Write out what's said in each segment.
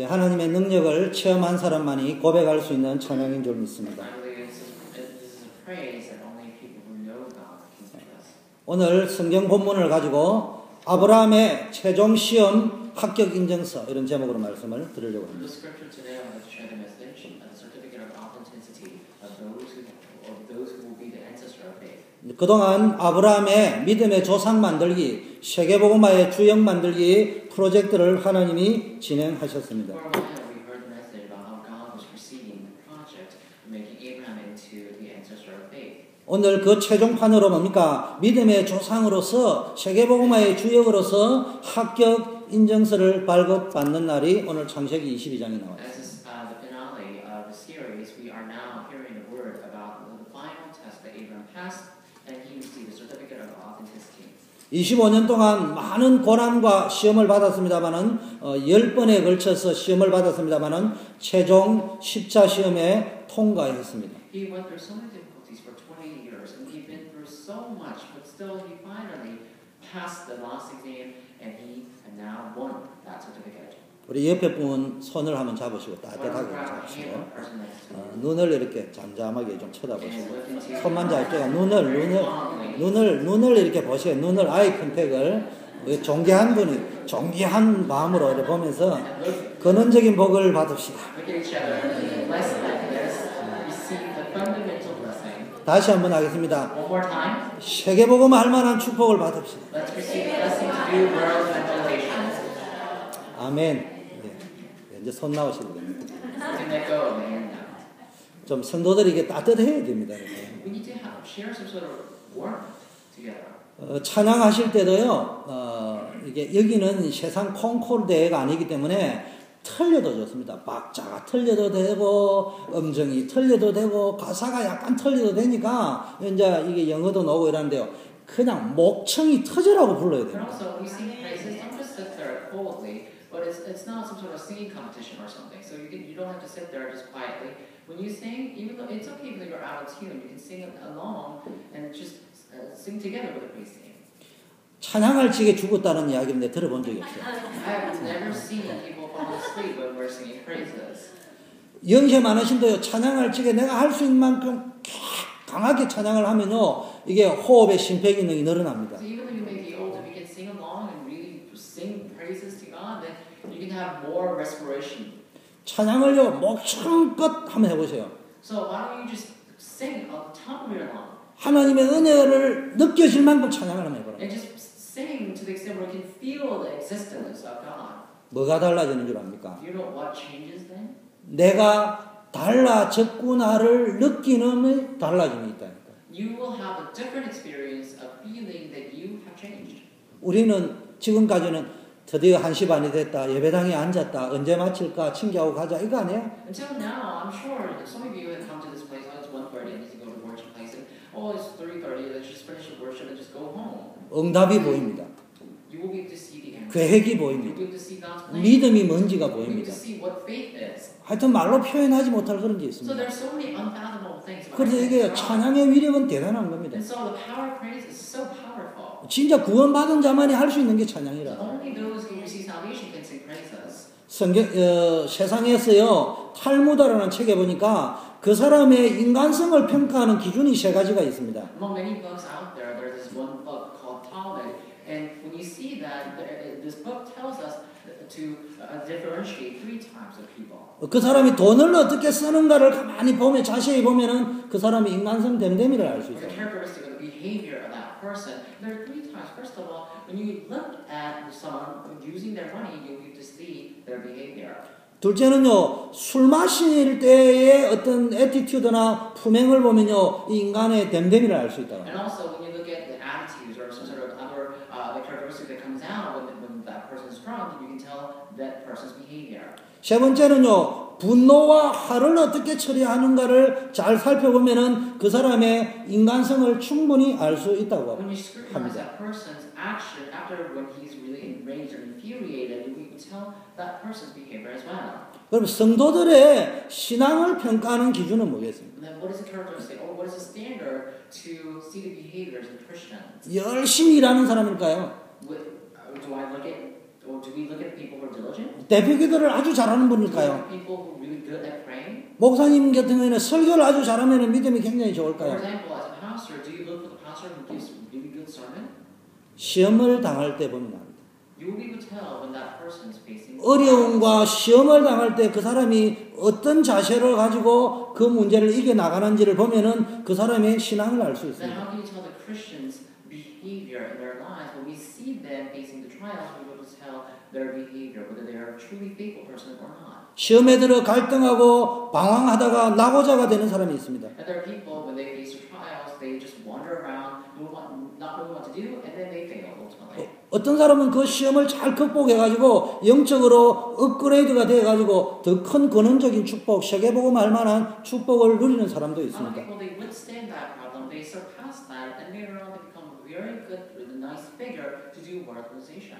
예, 하나님의 능력을 체험한 사람만이 고백할 수 있는 찬양인 줄 믿습니다. 오늘 성경 본문을 가지고 아브라함의 최종 시험 합격 인증서 이런 제목으로 말씀을 드리려고 합니다. 그동안 아브라함의 믿음의 조상 만들기, 세계복음화의 주역 만들기 프로젝트를 하나님이 진행하셨습니다. 오늘 그 최종판으로 뭡니까? 믿음의 조상으로서 세계복음화의 주역으로서 합격 인증서를 발급받는 날이 오늘 창세기 22장에 나와요. Uh, series, we are now hearing the word about the final test that Abraham passed, and he received a certificate of authenticity. 25년 동안 많은 고난과 시험을 받았습니다만은 어, 10번에 걸쳐서 시험을 받았습니다만은 최종 10차 시험에 통과했습니다. He went through so many difficulties for 20 years, and he'd been through so much, but still he finally passed the last exam, 우리 옆에 분 손을 한번 잡으시고 따뜻하게 잡으시고 어. 눈을 이렇게 잠잠하게 좀 쳐다보시고 손만 잡죠. 눈을 눈을. 눈을 눈을 이렇게 보세요. 눈을 아이 컨택을 존귀한 분이 존귀한 마음으로 이렇게 보면서 근원적인 복을 받읍시다. 다시 한번 하겠습니다. 세계복음 할 만한 축복을 받읍시다. Let's receive the blessing to do world evangelization. 아멘. 예. 이제 손 나오시면 됩니다. 좀 성도들이 이게 따뜻해야 됩니다. 어, 찬양하실 때도요. 어, 이게 여기는 세상 콩콜 대회가 아니기 때문에 틀려도 좋습니다. 박자가 틀려도 되고 음정이 틀려도 되고 가사가 약간 틀려도 되니까 이제 이게 영어도 나오고 이러는데요. 그냥 목청이 터지라고 불러야 됩니다. But it's, it's not some sort of singing competition or something. So you, can, you don't have to sit there just quietly. When you sing, even though it's okay even though you're out of tune, you can sing along and just uh, sing together with the team. 찬양할 적에 죽었다는 이야기인데 들어본 적이 없어요. I have never seen people fall asleep when we're singing praises. 영세 많으신데요. 찬양할 적에 내가 할 수 있는 만큼 강하게 찬양을 하면요. 이게 호흡의 심폐 기능이 늘어납니다. So even though you may be old, if you can sing along and really sing praises to God, then you can have more respiration. 찬양을요. 목청껏 한번 해보세요. So why don't you just sing on the top of your lung 하나님의 은혜를 느껴질 만큼 찬양을 한번 해보라. and just sing to the extent where you can feel the existence of God? 뭐가 달라지는 줄 압니까? Do you know what changes then? 내가 달라졌구나를 느끼는 달라짐이 있다니까. You will have a different experience of feeling that you have changed. 우리는 지금까지는 드디어 한시 반이 됐다. 예배당에 앉았다. 언제 마칠까? 친구하고 가자. 이거 아니야? Until now, I'm sure some of you have come to this place, oh, it's 1.30, I need to go to worship place, and oh, it's 3.30, let's just finish the worship and just go home. 응답이 보입니다. You will be able to see the answer. 계획이 보입니다. be able to see God's plan. 믿음이 뭔지가 You'll be able 보입니다. to see what faith is. 하여튼 말로 표현하지 못할 그런 게 So 있습니다. there's so many unfathomable things 그래서 이게. 찬양의 위력은 대단한 겁니다. And so the power of praise is so powerful. 진짜 구원받은 자만이 할 수 있는 게 찬양이라. Only those who receive salvation can sing praises. 성경 어, 세상에서요 탈무다라는 책에 보니까 그 사람의 인간성을 평가하는 기준이 세 가지가 있습니다. Uh. 그 사람이 돈을 어떻게 쓰는가를 가만히 보면 자세히 보면은 그 사람의 인간성 됨됨이를 알 수 있어요. behavior of that person. There are three types. First of all, when you look at someone using their money, you need to see. 둘째는요 술 마실 때의 어떤 에티튜드나 품행을 보면요 이 인간의 됨됨이를 알 수 있다. Uh. 세 번째는요 분노와 화를 어떻게 처리하는가를 잘 살펴보면은 그 사람의 인간성을 충분히 알 수 있다고 합니다. Action after when he's really enraged or infuriated, you can tell that person's behavior as well. 그럼 성도들의 신앙을 평가하는 기준은 뭐겠습니까? Then what is the characteristic or what is the standard to see the behaviors of Christians? 열심히 일하는 사람일까요? With, uh, do I look at or do we look at people who are diligent? 대표 기도를 아주 잘하는 we 분일까요? people who are really good at praying? 목사님 같은 경우에는 설교를 아주 잘하면 믿음이 굉장히 For 좋을까요? example, as a pastor, do you look for the pastor who gives really good sermon? 시험을 당할 때 보면 압니다. 어려움과 시험을 당할 때 그 사람이 어떤 자세를 가지고 그 문제를 이겨 나가는지를 보면은 그 사람의 신앙을 알 수 있습니다. 시험에 들어 갈등하고 방황하다가 낙오자가 되는 사람이 있습니다. They just wander around, know what, not knowing what to do, and then they fail ultimately. 어떤 사람은 그 시험을 잘 극복해가지고 영적으로 업그레이드가 돼가지고 더큰 근원적인 축복, 세계보고 말 만한 축복을 누리는 사람도 있습니다. people they withstand that problem, they surpass that, and later on they become very good with a nice figure to do workalization.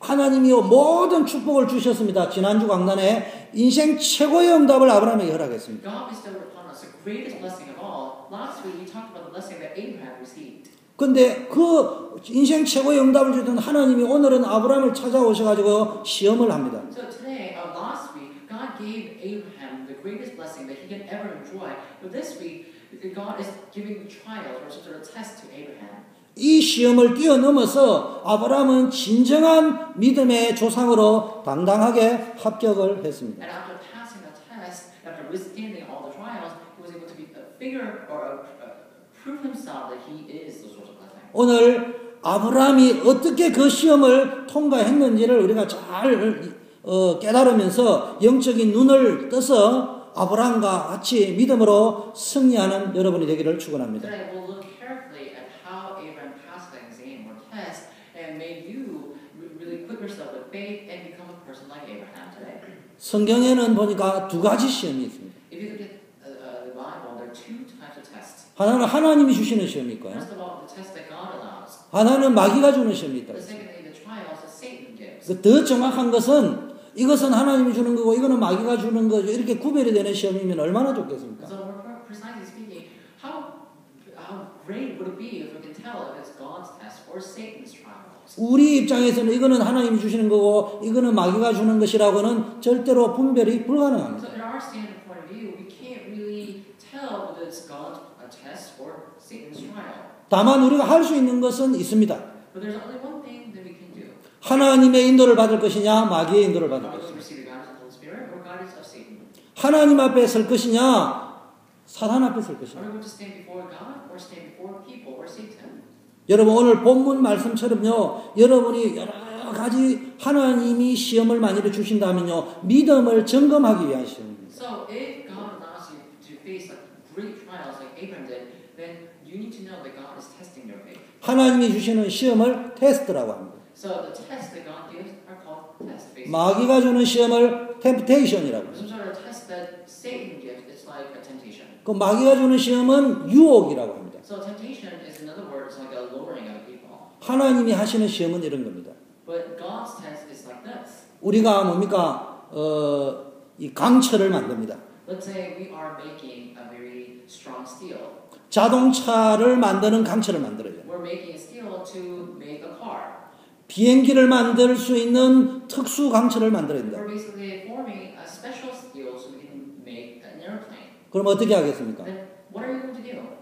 하나님이요 모든 축복을 주셨습니다. 지난주 강단에 인생 최고의 응답을 아브라함에게 허락했습니다. God bestowed upon us the greatest blessing of all. Last week we talked about the blessing that Abraham received. 근데 그 인생 최고의 응답을 주던 하나님이 오늘은 아브라함을 찾아오셔 가지고 시험을 합니다. So today, uh, last week, God gave Abraham the greatest blessing that he can ever enjoy. But this week, God is giving trials or some sort of test to Abraham. 이 시험을 뛰어넘어서 아브라함은 진정한 믿음의 조상으로 당당하게 합격을 했습니다. And after passing the test, after withstanding all the trials, he was able to be a figure or a, uh, prove himself that he is the source of blessing. 오늘 아브라함이 어떻게 그 시험을 통과했는지를 우리가 잘 어, 깨달으면서 영적인 눈을 떠서 아브라함과 같이 믿음으로 승리하는 여러분이 되기를 축원합니다. 성경에는 보니까 두 가지 시험이 있습니다. If you look at uh, uh, the Bible, there are two types of tests. 하나는 하나님이 주시는 시험이 있고요. First of all, the test that God allows. 하나는 마귀가 주는 시험이 있다. The secondly, the trials that Satan gives. 그더 정확한 것은 이것은 하나님이 주는 거고 이거는 마귀가 주는 거죠. 이렇게 구별이 되는 시험이면 얼마나 좋겠습니까? 우리 입장에서는 이거는 하나님이 주시는 거고 이거는 마귀가 주는 것이라고는 절대로 분별이 불가능합니다. So, uh. 다만 우리가 할 수 있는 것은 있습니다. But there's only one thing that we can do. 하나님의 인도를 받을 것이냐 마귀의 인도를 받을 것이냐 receive the guidance of the Holy Spirit or guidance of Satan? 하나님 앞에 설 것이냐 사단 앞에 설 것이냐 we going to stand before God or stand before people or Satan? 여러분 오늘 본문 말씀처럼요 여러분이 여러 가지 하나님이 시험을 만일에 주신다면요 믿음을 점검하기 위한 시험입니다. So, if God allows you to face like great trials like Abraham did, then you need to know that God is testing your faith. 하나님이 주시는 시험을 테스트라고 합니다. So, the tests that God gives are called test basically. 마귀가 주는 시험을 템프테이션이라고 합니다. Some sort of test that Satan gives, it's like a temptation. 그 마귀가 주는 시험은 유혹이라고 합니다. So, temptation is another word, it's like a lowering of people. 하나님이 하시는 시험은 이런 겁니다. But God's test is like this. 우리가 뭡니까 어, 이 강철을 만듭니다. Let's say we are making a very strong steel. 자동차를 만드는 강철을 만들어요. 비행기를 만들 수 있는 특수 강철을 만들어야 된다. 그럼 어떻게 하겠습니까?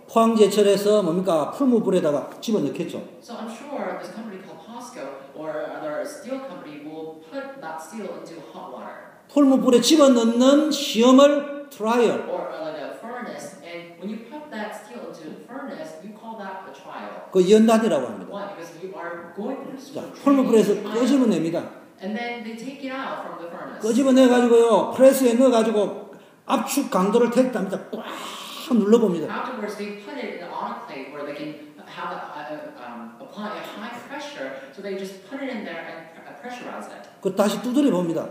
포항제철에서 뭡니까 풀무불에다가 집어넣겠죠. So I'm sure this company called POSCO or other steel company will put that steel into hot water 풀무불에 집어넣는 시험을 트라이얼. or uh, like a furnace. And when you put that steel into a furnace, you call that a trial. 그 연단이라고 합니다. 자, 풀무불에서. 끄집어냅니다. 끄집어내가지고요 프레스에 넣어가지고 압축 강도를 테스트합니다. 꽉 눌러봅니다. Um, uh. 그 다시 두드려 봅니다.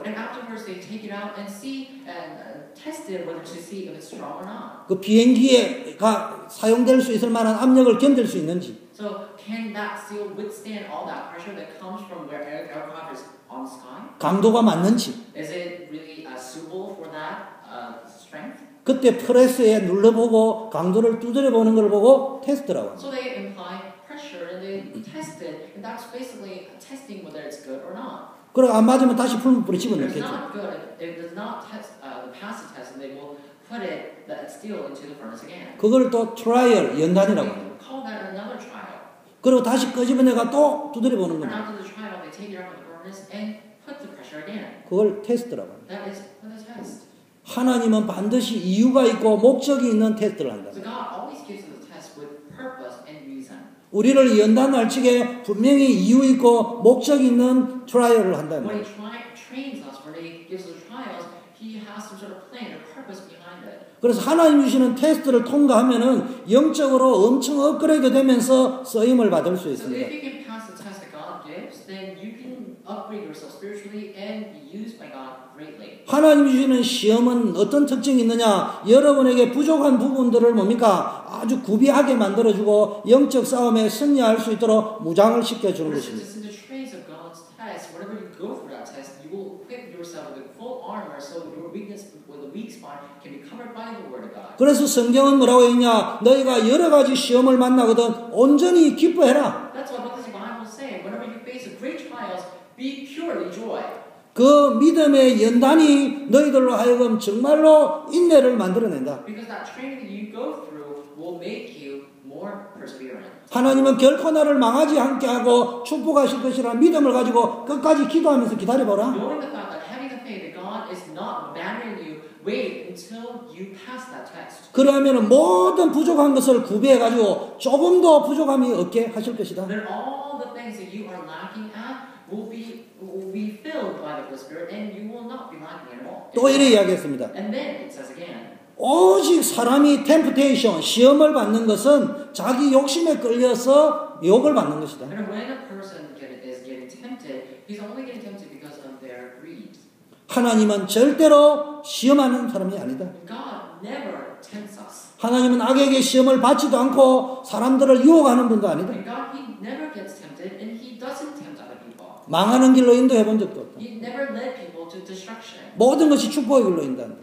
Uh. 그 비행기에가 사용될 수 있을 만한 압력을 견딜 수 있는지 So can that steel withstand all that pressure that comes from where air- aircraft is on the sky? 강도가 맞는지 Is it really uh, suitable for that uh, strength? 그때 프레스에 눌러보고 강도를 두드려 보는 걸 보고 테스트라고 합니다. So they apply pressure and they test it, and that's basically testing whether it's good or not. 그리고 안 맞으면 다시 If it's 집어넣겠죠. not good, if it does not test, uh, pass the test, and they will put it, that steel into the furnace again. 그걸 또 트라이얼, 연단이라고 They 합니다. call that another trial. 그리고 다시 끄집어내가 또 두드려 보는 겁니다. after the trial, they take it out of the furnace and put the pressure again. 그걸 테스트라고 합니다. That is for the test. 하나님은 반드시 이유가 있고 목적이 있는 테스트를 한다. 우리를 연단할 적에 분명히 이유 있고 목적이 있는 trial을 한다. When He try, trains us, when He gives us trials, He has some sort of plan or purpose behind it. 그래서 하나님 주시는 테스트를 통과하면은 영적으로 엄청 업그레이드 되면서 쓰임을 받을 수 So 있습니다. if you can pass the test that God gives, then you can upgrade yourself spiritually and be used by God greatly. 하나님 주시는 시험은 어떤 특징이 있느냐? 여러분에게 부족한 부분들을 뭡니까? 아주 구비하게 만들어주고 영적 싸움에 승리할 수 있도록 무장을 시켜주는 것입니다. 그래서 성경은 뭐라고 했냐? 너희가 여러 가지 시험을 만나거든 온전히 기뻐해라. That's what what the Bible is saying. Whenever you face a great trials, be purely joy. 그 믿음의 연단이 너희들로 하여금 정말로 인내를 만들어낸다. 하나님은 결코 나를 망하지 않게 하고 축복하실 것이라 믿음을 가지고 끝까지 기도하면서 기다려보라. 그러하면 모든 부족한 것을 구비해가지고 조금 더 부족함이 없게 하실 것이다. Then all the things that you are lacking at will be will be filled by the Holy Spirit, and you will not be lacking at all. 또 이래 이야기했습니다. And then it says again, 오직 사람이 템프테이션, 시험을 받는 것은 자기 욕심에 끌려서 욕을 받는 것이다. and when a person get, is getting tempted, he's only getting tempted because of their greed. 하나님은 절대로 시험하는 사람이 아니다. God never tempts us. 하나님은 악에게 시험을 받지도 않고 사람들을 유혹하는 분도 아니다. And God, He never gets tempted, and He doesn't tempt other people. 망하는 길로 인도해 본 적도 없다. 모든 것이 축복의 길로 인도한다.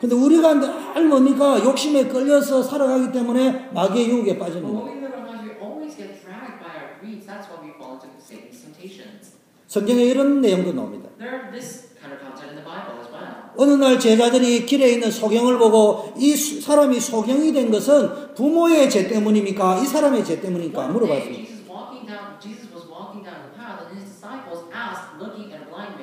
근데 우리가 늘 뭡니까? 욕심에 끌려서 살아가기 때문에 마귀의 유혹에 temptations. 성경에 이런 내용도 나옵니다. 어느 날 제자들이 길에 있는 소경을 보고 이 수- 사람이 소경이 된 것은 부모의 죄 때문입니까? 이 사람의 죄 때문입니까? 물어봤습니다. Jesus walking down, Jesus was walking down the path, and his disciples asked, looking at a blind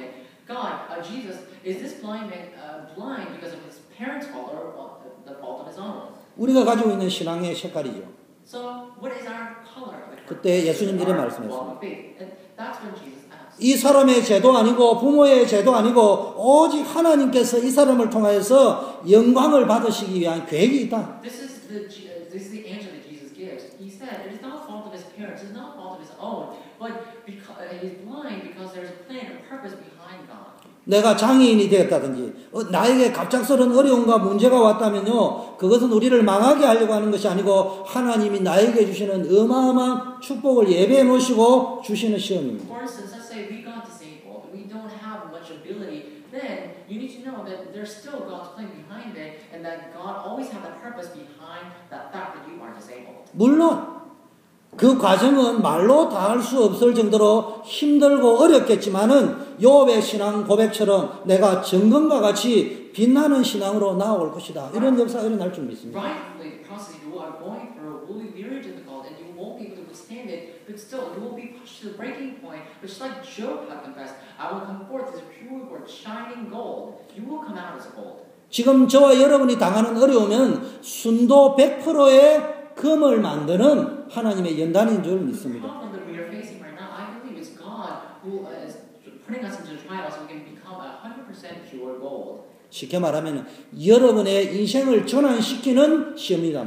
God, uh, Jesus, is this blind man uh, blind because of his parents' fault or uh, the fault of his own? 우리가 가지고 있는 신앙의 색깔이죠. So, what is our color? 그때 예수님 이런 our 말씀했습니다. And that's when Jesus asked. 이 사람의 죄도 아니고 부모의 죄도 아니고 오직 하나님께서 이 사람을 통하여서 영광을 받으시기 위한 계획이 있다. This is the uh, this is the answer that Jesus gives. He said, "It is not fault of his parents. It is not fault of his own, but because uh, he's blind because there's a plan, a purpose behind God." 내가 장애인이 되었다든지 어, 나에게 갑작스러운 어려움과 문제가 왔다면요 그것은 우리를 망하게 하려고 하는 것이 아니고 하나님이 나에게 주시는 어마어마한 축복을 예배해 놓으시고 주시는 시험입니다. For instance, let's say we got disabled, we don't have much ability. Then you need to know that there's still God's plan behind it, and that God always has a purpose behind that fact that you are disabled. 물론 그 과정은 말로 다 할 수 없을 정도로 힘들고 어렵겠지만은 요업의 신앙 고백처럼 내가 정금과 같이 빛나는 신앙으로 나아올 것이다. 이런 역사가 일어날 줄 믿습니다. It. But still, you will be pushed to the breaking point, which, like Job had confessed, I will come forth as pure gold, shining gold. You will come out as gold. 지금 저와 여러분이 당하는 어려움은 순도 100%의 금을 만드는 하나님의 연단인 줄 믿습니다. problem that we are facing right now, I believe it's God who is putting us into trials so we can become a 100% pure gold. 쉽게 말하면 여러분의 인생을 전환시키는 시험이다.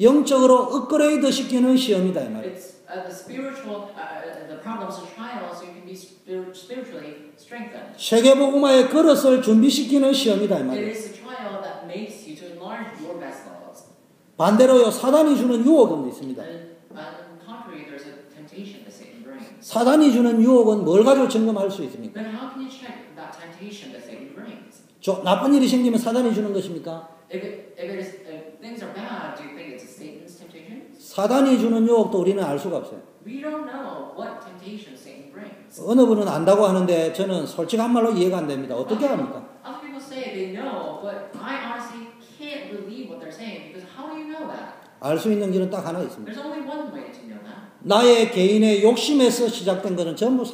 영적으로 업그레이드 시키는 시험이다. 이 말이에요. Uh, uh, strengthened. 세계복음화의 그릇을 준비시키는 시험이다. 이 말이에요. is a trial that makes you to enlarge your vessels. 반대로요, 사단이 주는 유혹은 있습니다. 사단이 주는 유혹은 뭘 가지고 점검할 수 있습니까? 저, 나쁜 일이 생기면 사단이 주는 것입니까? 사단이 주는 유혹도 우리는 알 수가 없어요. We don't know what temptation Satan brings. 어느 분은 안다고 하는데 저는 솔직한 말로 이해가 안 됩니다. 어떻게 합니까? Other people say they know, but I honestly can't believe what they're saying because how do you know that? 알 수 있는 길은 딱 하나 있습니다. 나의 개인의 욕심에서 시작된 것은 전부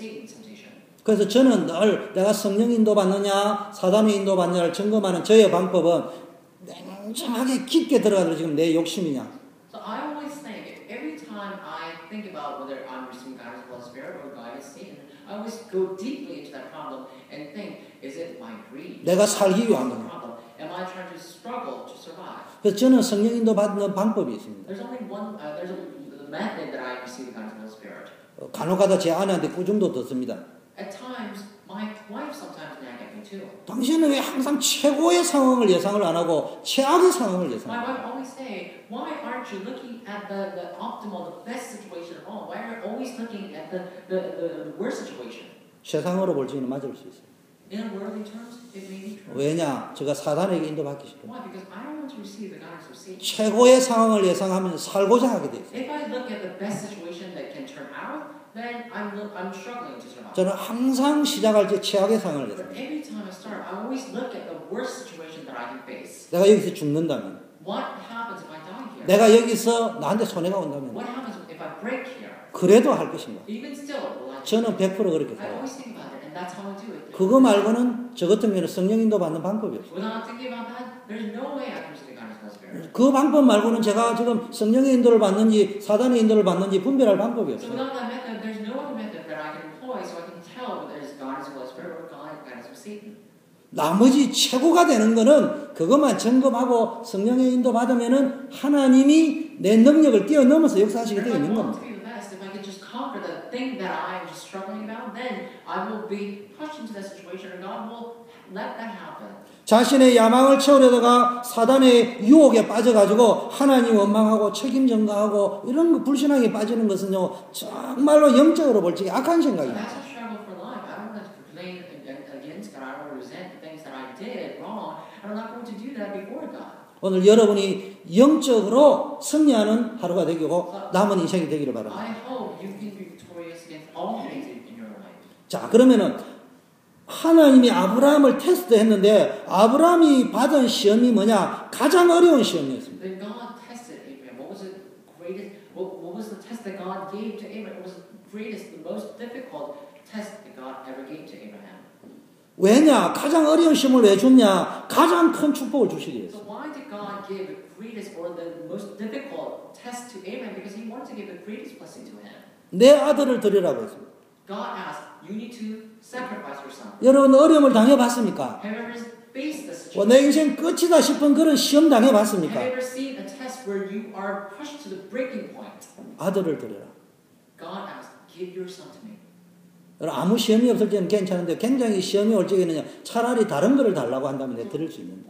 Satan's temptation. 그래서 저는 늘 내가 성령 인도 받느냐 사단의 인도 받느냐를 점검하는 저의 방법은 냉정하게 깊게 들어가서 지금 내 욕심이냐 So I always think, every time I think about whether I'm receiving the Holy Spirit or God is Satan, I always go deeply into that problem and think, is it my greed? 내가 살기 위한 거냐? Am I trying to struggle to survive? 그래서 저는 성령 인도 받는 방법이 있습니다 There's only one, uh, there's a method that I receive the Holy Spirit. 어, 간혹가다 제 아내한테 꾸중도 듣습니다 At times, my wife sometimes nag at me too. 당신은 왜 항상 최고의 상황을 예상을 안 하고 최악의 상황을 My 예상해요 wife always say, why aren't you looking at the, the optimal, the best situation of all? Why are you always looking at the, the, the, worst situation? 세상으로 볼 적에는 맞을 수 있어요 왜냐 제가 사단에게 인도받기 싫어요. 최고의 상황을 예상하면서 살고자 하게 돼 있어요 If I look at the best situation that can turn out, then I'm, look, I'm struggling to survive. 저는 항상 시작할 때 최악의 상황을 예상해요. 내가 여기서 죽는다면? 내가 여기서 나한테 손해가 온다면? 그래도 할 것인가? 저는 100% 그렇게 살아요. 그거 말고는 저 같은 경우는 성령 인도 받는 방법이 없어요. 그 방법 말고는 제가 지금 성령의 인도를 받는지 사단의 인도를 받는지 분별할 방법이 없어요. 나머지 최고가 되는 거는 그것만 점검하고 성령의 인도 받으면은 하나님이 내 능력을 뛰어넘어서 역사하시게 되어 있는 겁니다. I thing that I'm just struggling about, then I will be pushed into that situation and God will let that happen. 자신의 야망을 채우려다가 사단의 유혹에 빠져가지고 하나님 원망하고 책임 전가하고 이런 거 불신앙에 빠지는 것은요 정말로 영적으로 볼 적에 악한 생각입니다. I. I I. 오늘 여러분이 영적으로 승리하는 하루가 되고 남은 인생이 되기를 바랍니다. I hope you can be victorious against all things in in your life. 자, 그러면은 하나님이 아브라함을 테스트했는데 아브라함이 받은 시험이 뭐냐? 가장 어려운 시험이었습니다. Then God tested Abraham. What was the greatest? What, what was the test that God gave to Abraham? What was the greatest, the most difficult test that God ever gave to Abraham? 왜냐? 가장 어려운 시험을 왜 줬냐? 가장 큰 축복을 주시기 위해서. So why did God give the greatest or the most difficult test to Abraham? Because He wanted to give the greatest blessing to him. 내 아들을 드리라고 했습니다. God asked, "You need to sacrifice your son." 여러분 어려움을 당해봤습니까? Have you ever faced this 뭐 situation? 내 인생 끝이다 싶은 그런 시험 당해봤습니까? ever seen a test where you are pushed to the breaking point? 아들을 드려라. God asked, "Give your son to me." 여러분, 아무 시험이 없을 때는 괜찮은데 굉장히 시험이 올 적에는 차라리 다른 거를 달라고 한다면 내가 드릴 수 있는데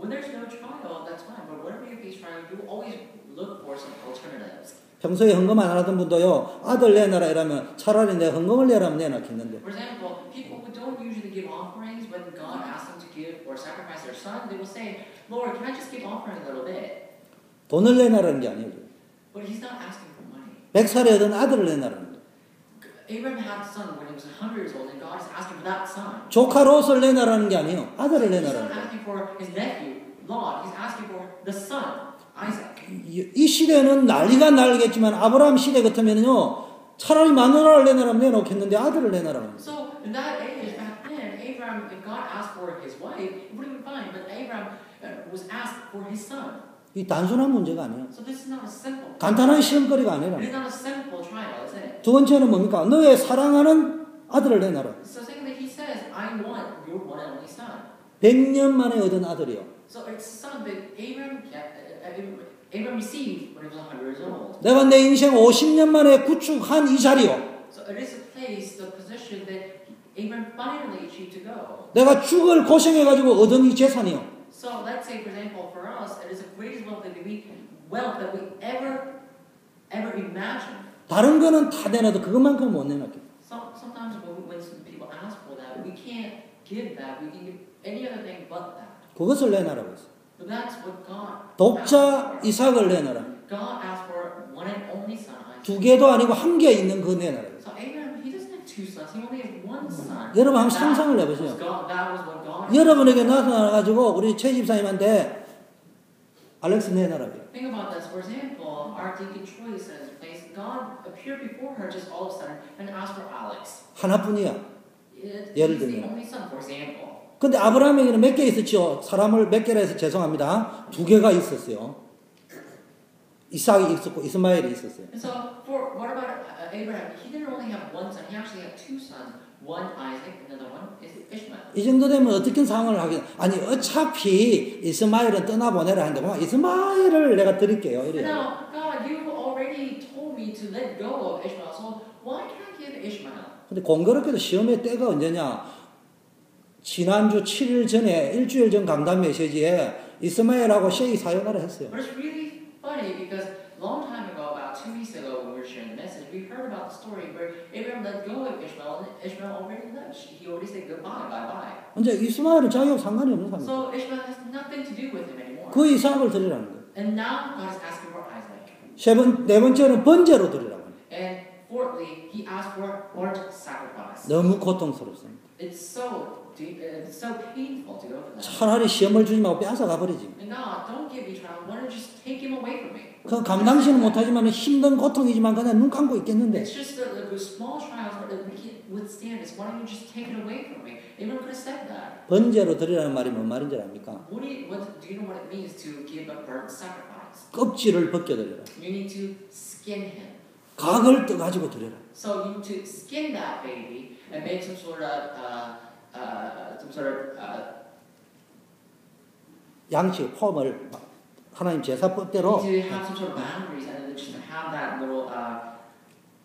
평소에 헌금 안 하던 분도요 아들 내놔라 이러면 차라리 내가 헌금을 내라면 내놨겠는데 For example, people who don't usually give offerings, when God asks them to give or sacrifice their son, they will say, Lord, can I just give offering a little bit? 돈을 내놔라는 게 아니에요. But he's not asking for money. 백 살에 얻은 아들을 내놔라는 거예요. Abraham had a son when he was 100 years old, and God is asking for that son. 조카 롯을 내놔라는 게 아니에요. 아들을 He's 내놔라는 not 거예요. asking for his nephew, Lot. He's asking for the son, Isaac. 이, 이 시대는 난리가 날겠지만 아브라함 시대 같으면요 차라리 마누라를 내놔라면 내놓겠는데 아들을 거예요. So in that age, back then, Abraham, if God asked for his wife, it would have been fine. But Abraham uh, was asked for his son. 이 단순한 문제가 아니에요. So this is not a simple. 간단한 시험거리가 아니라. It is not a simple trial, is it? 두 번째는 뭡니까? 너의 사랑하는 아들을 내놔라. So secondly, he says, "I want your one and only son." 100년 만에 얻은 아들이요. So it's son that Abraham, uh, uh, Abraham received when he was 100 years old. 내가 내 인생 50년 만에 구축한 이 자리요. So. 내가 죽을 고생해 가지고 얻은 이 재산이요. So let's say, for example, for us, it is the greatest wealth that we wealth that we ever ever imagined. 다른 거는 다 내놔도 그것만큼 못 내놨겠다. Some, sometimes when, when people ask for that, we can't give that. We can give any other thing but that. 그것을 내놔라고 했어. But that's what God. 독자 이삭을 내놔라. God asked for one and only son, Isaac. 두 개도 아니고 한 개 있는 그 내놔라. 여러분 한번 상상을 was 해보세요. 여러분에게 나타나가지고 우리 최 집사님한테 알렉스 내놔라. Think about this. For example, our deacon Troy says, place God appeared before her just all of a sudden and asked for Alex. 하나뿐이야. 예를 들면. only son, for example. 근데 아브라함에게는 몇 개 있었죠? 사람을 몇 개라 해서 죄송합니다. 두 개가 있었어요. 이삭이 있었고 이스마엘이 있었어요. So, for what about uh, Abraham? He didn't only have one son. He actually had two sons. One Isaac, another one is Ishmael. 이 정도 되면 어떻게 상황을 하겠 아니 어차피 이스마엘은 떠나보내라 하는데 뭐 이스마엘을 내가 드릴게요. 이래요. now, God, you already told me to let go of Ishmael. So why can't I give Ishmael? 근데 공교롭게도 시험의 때가 언제냐? 지난주 7일 전에 일주일 전 강단 메시지에 이스마엘하고 셰이 사연하라 했어요. But it's really funny because long time ago, about two weeks ago, when we were sharing the message, we heard about the story where Abraham let go of Ishmael, and Ishmael already left. He already said goodbye, bye bye. 이제 이스마엘은 자기하고 상관이 없는 사람이에요. So Ishmael has nothing to do with him anymore. 그 이삭을 드리라는 거예요. And now God is asking for Isaac. 세 번, 네 번째는 번제로 드리라고. And fourthly, he asked for burnt sacrifice. 너무 고통스럽습니다. It's so deep, it's so painful to go through that. 차라리 시험을 주지 말고 뺏어 가버리지. And God, don't give me trial. Why don't you just take him away from me? 그 감당시는 못하지만 힘든 고통이지만 그냥 눈 감고 있겠는데 It's just the, the small trials that we can't withstand. It's why don't you just take it away from me? Abraham could have said that. 번제로 드리라는 말이 뭔 말인지 압니까? What do you, what, do you know what it means to give a burnt sacrifice? 껍질을 벗겨드려라. You need to skin him. 각을 떠가지고 드려라. So you need to skin that baby and make some sort of, uh, uh, of, uh, 양식, 폼을 하나님 제사법대로 you need to have some sort of boundaries and then just have that little, uh,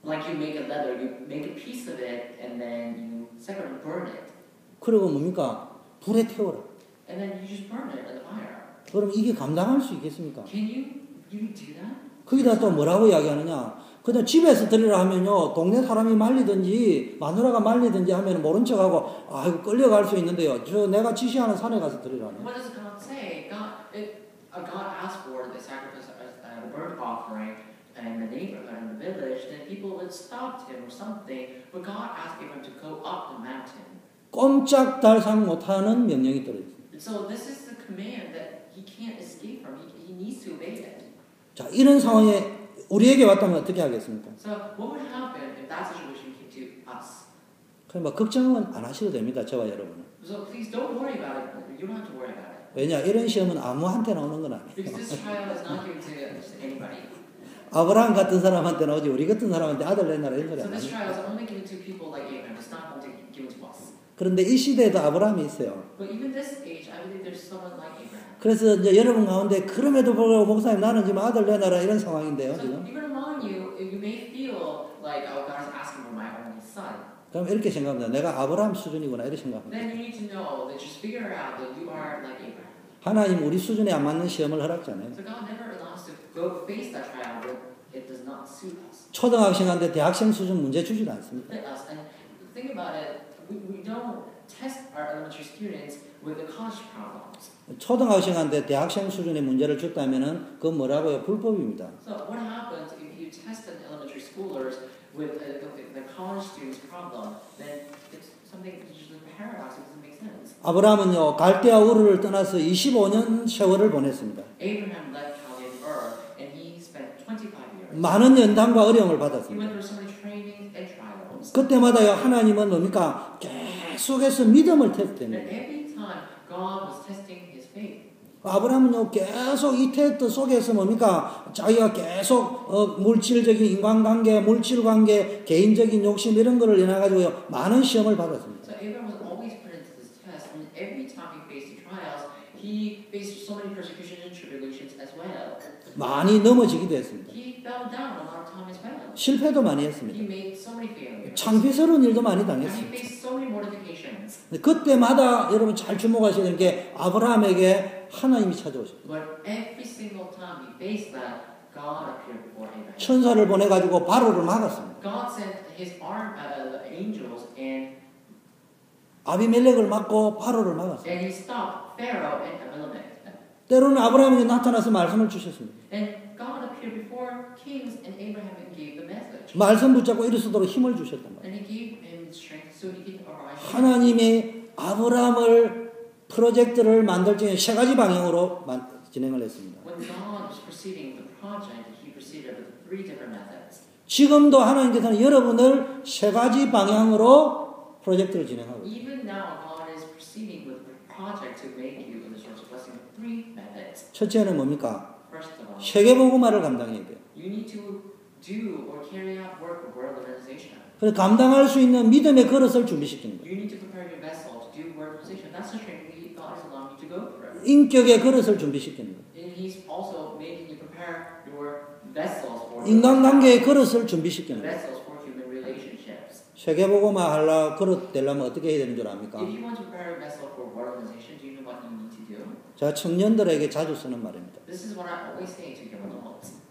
like you make a leather, you make a piece of it and then you separately burn it. 그리고 뭡니까? 불에 태워라. And then you just burn it in the fire. 그럼 이게 감당할 수 있겠습니까? Can you, you do that? 거기다 또 뭐라고 이야기하느냐? 그냥 집에서 드리라 하면요, 동네 사람이 말리든지, 마누라가 말리든지 하면 모른 척하고, 아이고, 끌려갈 수 있는데요. 저 내가 지시하는 산에 가서 드리라네. What does God say? God, it, uh, God asked for the sacrifice, uh, uh, the burnt offering in the neighborhood, in the village, then people would stop him or something. But God asked Abraham to go up the mountain. 꼼짝 달싹 못하는 명령이. And so this is the command that he can't escape from. He, he needs to obey it. 자, 이런 상황에 우리에게 왔다면 어떻게 하겠습니까? So what would happen if that situation came to us? 그럼 뭐 걱정은 안 하셔도 됩니다. 저와 여러분은. So please don't worry about it. You don't have to worry about it. 왜냐, 이런 시험은 아무한테나 오는 건 아니에요. Because this trial is not given to anybody. 아브라함 같은 사람한테는 오지, 우리 같은 사람한테 아들 내놔라 이런 소리 안 this 합니다. trial is only given to people like Abraham. It's not only given to us. 그런데 이 시대에도 아브라함이 있어요. But even this age, I believe there's someone like Abraham. 그래서 이제 여러분 가운데 그럼에도 불구하고 목사님 나는 지금 아들 내놔라 이런 상황인데요. 지금. oh. 그럼 이렇게 생각합니다. 내가 아브라함 수준이구나 이렇게 생각합니다. 하나님 우리 수준에 안 맞는 시험을 허락잖아요. 초등학생한테 대학생 수준 문제 주지도 않습니다. Fit us. And think about it, we, we don't test our elementary students 초등학생한테 대학생 수준의 문제를 줬다면은 그건 뭐라고요? 불법입니다. So what happens if you test an elementary schoolers with uh, the, the college students' problem? Then it's something it's just a paradox. It doesn't make sense. 아브라함은요 갈대아 우르를 떠나서 25년 세월을 보냈습니다. Abraham left Chaldean Ur and he spent 25 years. 많은 연단과 어려움을 받았습니다. went through so many trainings and trials. 그때마다요 하나님은 뭡니까 계속해서 믿음을 테스트합니다. God was testing his faith. 아브라함은요 계속 이 테스트 속에서 뭡니까 자기가 계속 어, 물질적인 인간관계, 물질관계, 개인적인 욕심 이런 거를 인해 가지고요 많은 시험을 받았습니다. So Abraham was always put into this test, and every time he faced trials, he faced so many persecutions and tribulations as well. 많이 넘어지기도 했습니다. He fell down a lot of times as well. 실패도 많이 했습니다. 창피스러운 일도 많이 당했습니다. 그때마다 여러분 잘 주목하셔야 되는 게 아브라함에게 하나님이 Abraham. 천사를 보내가지고 바로를 막았습니다. Uh, 아비멜렉을 막고 바로를 Abimelech. 때로는 아브라함에게 나타나서 말씀을 주셨습니다. And God appeared before kings and Abraham and gave the message. 말씀 붙잡고 일어서도록 힘을 주셨단 말이에요. And he gave him strength so he could arise. 하나님이 아브라함을 프로젝트를 만들 적에 세 가지 방향으로 만- 진행을 했습니다. When God was proceeding with the project, he proceeded with three different methods. 지금도 하나님께서는 여러분을 세 가지 방향으로 프로젝트를 진행하고 있습니다. Even now, God is proceeding with the project to make you the source of blessing with three methods. 첫째는 뭡니까? 세계복음화를 감당해야 돼요. you need to do or carry out work of world organization. 그래서 감당할 수 있는 믿음의 그릇을 준비시키는 거예요. You need to prepare your vessel to do world organization. That's the training that God is allowing you to go through. 인격의 그릇을 준비시키는 거예요. And He's also making you prepare your vessels for 인간관계의 그릇을 준비시키는 거예요. 세계복음화 하려 그릇 되려면 어떻게 해야 되는 줄 압니까? 제가 청년들에게 자주 쓰는 말입니다.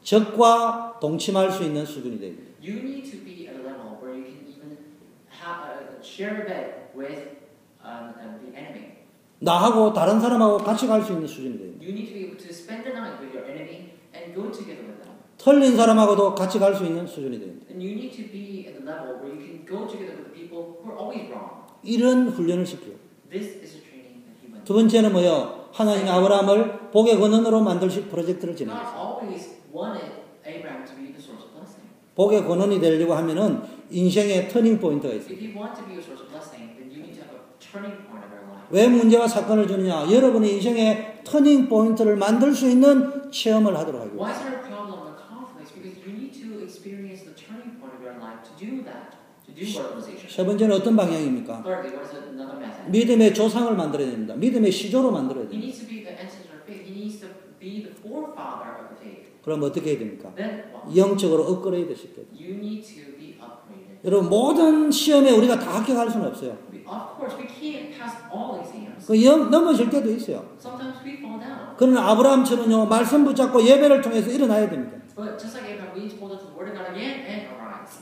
적과 동침할 수 있는 수준이 돼야 돼요. You need to be at a level where you can even have, uh, share a bed with um, uh, the enemy. 나하고 다른 사람하고 같이 갈 수 있는 수준이 돼요. You need to be able to spend the night with your enemy and go together with them. 틀린 사람하고도 같이 갈 수 있는 수준이 됩니다. And you need to be at the level where you can go together with the people who are always wrong. 이런 훈련을 시켜요. This is a training that he went 두 번째는 뭐요? 하나님 아브라함을 복의 근원으로 만드실 프로젝트를 진행했어요. 복의 근원이 되려고 하면은 인생의 turning point가 있어요. 왜 문제와 사건을 주느냐? 여러분의 인생의 turning point를 만들 수 있는 체험을 하도록 하기 위해서. organization. 세 번째는 어떤 방향입니까? Thirdly, 믿음의 조상을 만들어야 됩니다. 믿음의 시조로 만들어야 됩니다. 그럼 어떻게 해야 됩니까? 영적으로 업그레이드 시켜야. 여러분 모든 시험에 우리가 다 합격할 수는 없어요. 그 영, 넘어질 때도 있어요. 그러나 아브라함처럼요 말씀 붙잡고 예배를 통해서 일어나야 됩니다.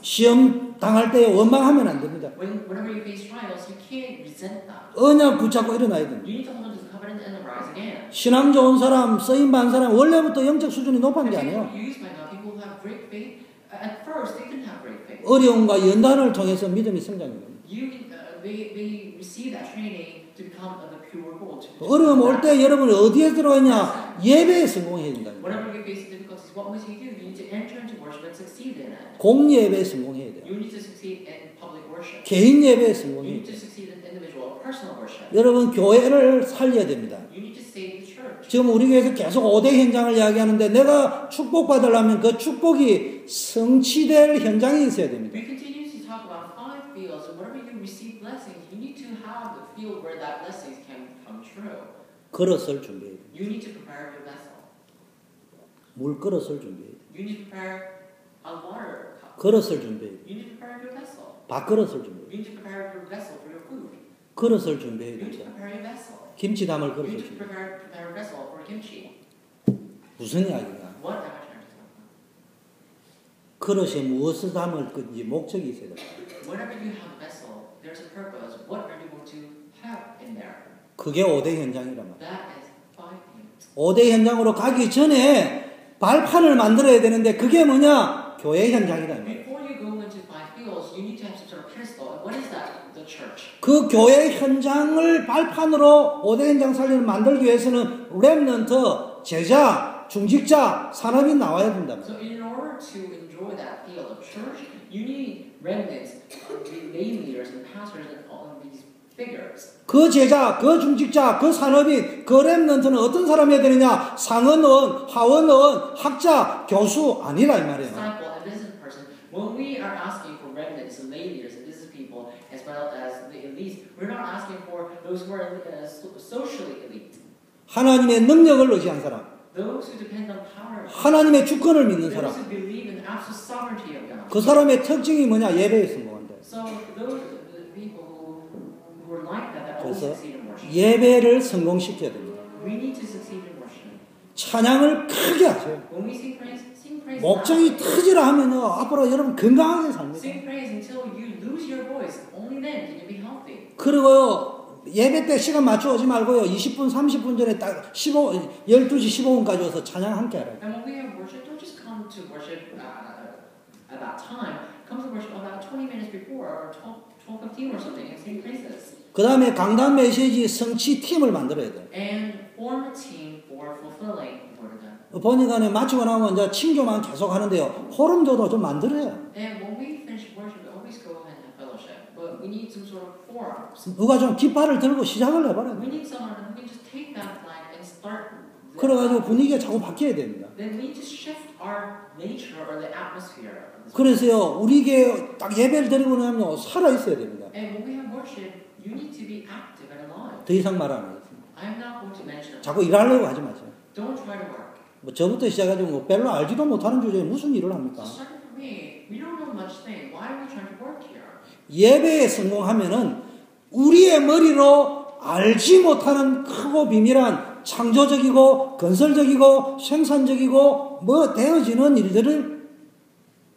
시험 당할 때 원망하면 안 됩니다. When, whenever you face trials, you can't resent that. 언약 붙잡고 일어나야 됩니다. You need to hold on to the covenant and arise again. 신앙 좋은 사람, 쓰임 받은 사람 원래부터 영적 수준이 높은 게 아니에요. people used by God, people who have great faith, uh, at first they didn't have great faith. 어려움과 연단을 통해서 믿음이 성장해요. You can, uh, they, they receive that training to become of the pure gold. to- to- 어려움 올때 여러분이 어디에 들어가냐? 예배에 성공해야 된다. 공예배에 성공해야 돼요. Worship. 개인 예배에 성공해야 돼요. worship. 여러분 교회를 살려야 됩니다. 지금 우리 교회에서 계속 5대 현장을 이야기하는데 내가 축복받으려면 그 축복이 성취될 현장이 있어야 됩니다. 그릇을 준비해야. You need to prepare your vessel. 물 그릇을 준비해야 돼요. You need to prepare a water cup. 그릇을 준비해야 돼요. You need to prepare your vessel. 밥그릇을 준비해야 돼요. You need to prepare your vessel for your food. 그릇을 준비해야 You need to 됩니다. prepare your vessel. 김치 담을 You 그릇을 need to 준비해야 돼요. prepare, prepare a vessel for kimchi. 무슨 이야기가? What am I trying to talk about? 그릇에 무엇을 담을 건지 목적이 있어야 됩니다. Whenever you have a vessel, there's a purpose. What are you going to have in there? 그게 5대 현장이란 말이에요. That is five things. 5대 현장으로 가기 전에 발판을 만들어야 되는데 그게 뭐냐? 교회 현장이다. 그 교회 현장을 발판으로 5대 현장 살리를 만들기 위해서는 랩런트, 제자, 중직자, 산업이 나와야 된다. So in order to enjoy that field of church, you need remnants, uh, lay leaders and pastors and all. 그 제자, 그 중직자, 그 산업인, 그 랩런트는 어떤 사람이어야 되느냐? 상원의원, 하원의원, 학자, 교수 아니라 이 말이에요. Disciple and business person. When we are asking for remnants and lay leaders and business people, as well as the elites, we're not asking for those who are uh, so- socially elite. 하나님의 능력을 의지한 사람, Those who depend on power. 하나님의 주권을 믿는 사람, who believe in the absolute sovereignty of God. 그 사람의 특징이 뭐냐? 예배에 성공한다. So those worship. 예배를 성공시켜야 됩니다. 찬양을 크게 하세요. 목적이. 터지라 하면요, 앞으로 여러분 건강하게 삽니다. 그리고요, 예배 때 시간 맞춰 오지 말고요. 20분, 30분 전에 딱 15, 12시 15분까지 와서 찬양 함께 하라고. And when we have worship, don't just come to worship uh, at that time. Come to worship about 20 minutes before or 12, 12 15 or something and sing praises. 그 다음에 강단 메시지 성취 팀을 만들어야 돼요. And form a team for fulfilling word of God. 번역안에 마치고 나면 이제 친교만 계속 하는데요. 호름도도 좀 만들어요. And when we finish worship, we always go ahead and have fellowship. But we need some sort of forums. 누가 좀 깃발을 들고 시작을 해봐라. We need someone who can just take that flag and start. 그래가지고 분위기가 자꾸 바뀌어야 됩니다. Then we need to shift our nature or the atmosphere. 그래서요, 우리에게 딱 예배를 드리고 나면요, 살아 있어야 됩니다. And when we have worship, you need to be active and alive. 더 이상 말 안 하겠습니다. I'm not going to mention. 자꾸 일하려고 하지 마세요. Don't try to work. 뭐 저부터 시작해가지고 뭐 별로 알지도 못하는 주제에 무슨 일을 합니까? So starting from me, we don't know much thing. Why are we trying to work here? 예배에 성공하면은 우리의 머리로 알지 못하는 크고 비밀한 창조적이고 건설적이고 생산적이고 뭐 되어지는 일들을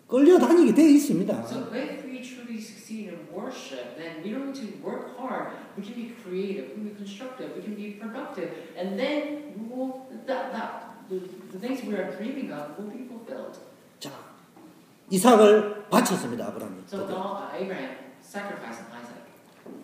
끌려다니게 되어 있습니다. So we truly succeed in worship, then we don't need to work hard. We can be creative, we can be constructive, we can be productive, and then we will that that the, the things we are dreaming of will be fulfilled. 자, 이삭을 바쳤습니다, 아브라함이. So God, Abraham sacrificed Isaac.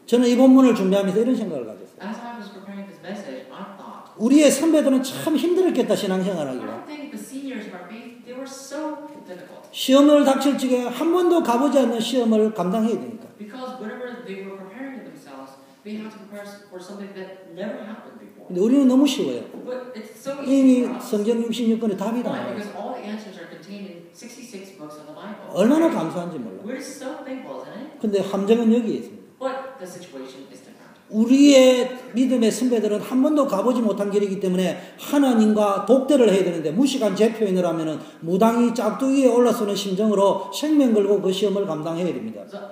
저는 이 본문을 준비하면서 이런 생각을 가졌어요. As I was preparing this message, I thought, 우리의 선배들은 참 힘들었겠다, 신앙생활하기가. I think the seniors of our faith they were so difficult 시험을 닥칠 적에 한 번도 가보지 않는 시험을 감당해야 되니까. Because whenever they were preparing themselves, they had to prepare for something that never happened before. 근데 우리는 너무 쉬워요. But it's so easy 이미. 성경 66권에 답이? 나와요. Because all the answers are contained in 66 books of the Bible. 얼마나 감사한지 몰라. We're so thankful, isn't it? 근데 함정은 여기에 있습니다. But the situation is different. 우리의 믿음의 선배들은 한 번도 가보지 못한 길이기 때문에 하나님과 독대를 해야 되는데 무식한 제 표현을 하면은 무당이 짝두기에 올라서는 심정으로 생명 걸고 그 시험을 감당해야 됩니다. The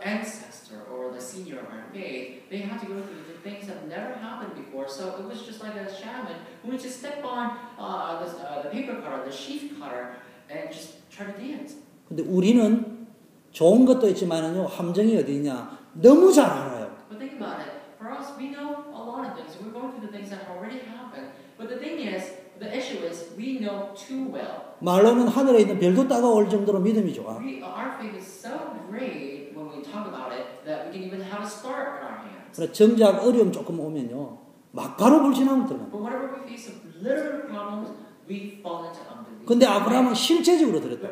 senior our faith, they had to go through the things that never happened before. So it was just like a shaman who would just step on uh, this, uh, the paper cutter, the sheaf cutter, and just try to dance. 근데 우리는 좋은 것도 있지만은요, 함정이 어디 있냐? 너무 잘 알아요. But think about it. For us, we know a lot of things. We're going through the things that already happened. But the thing is, the issue is, we know too well. 말로는 하늘에 있는 별도 따가올 정도로 믿음이 좋아. We, our faith is so great 그래서 정작 어려움 조금 오면요, 막바로 불신앙에 들어갑니다. But whenever we face some little problems, we fall into unbelief. 근데 아브라함은 실제적으로 들었다.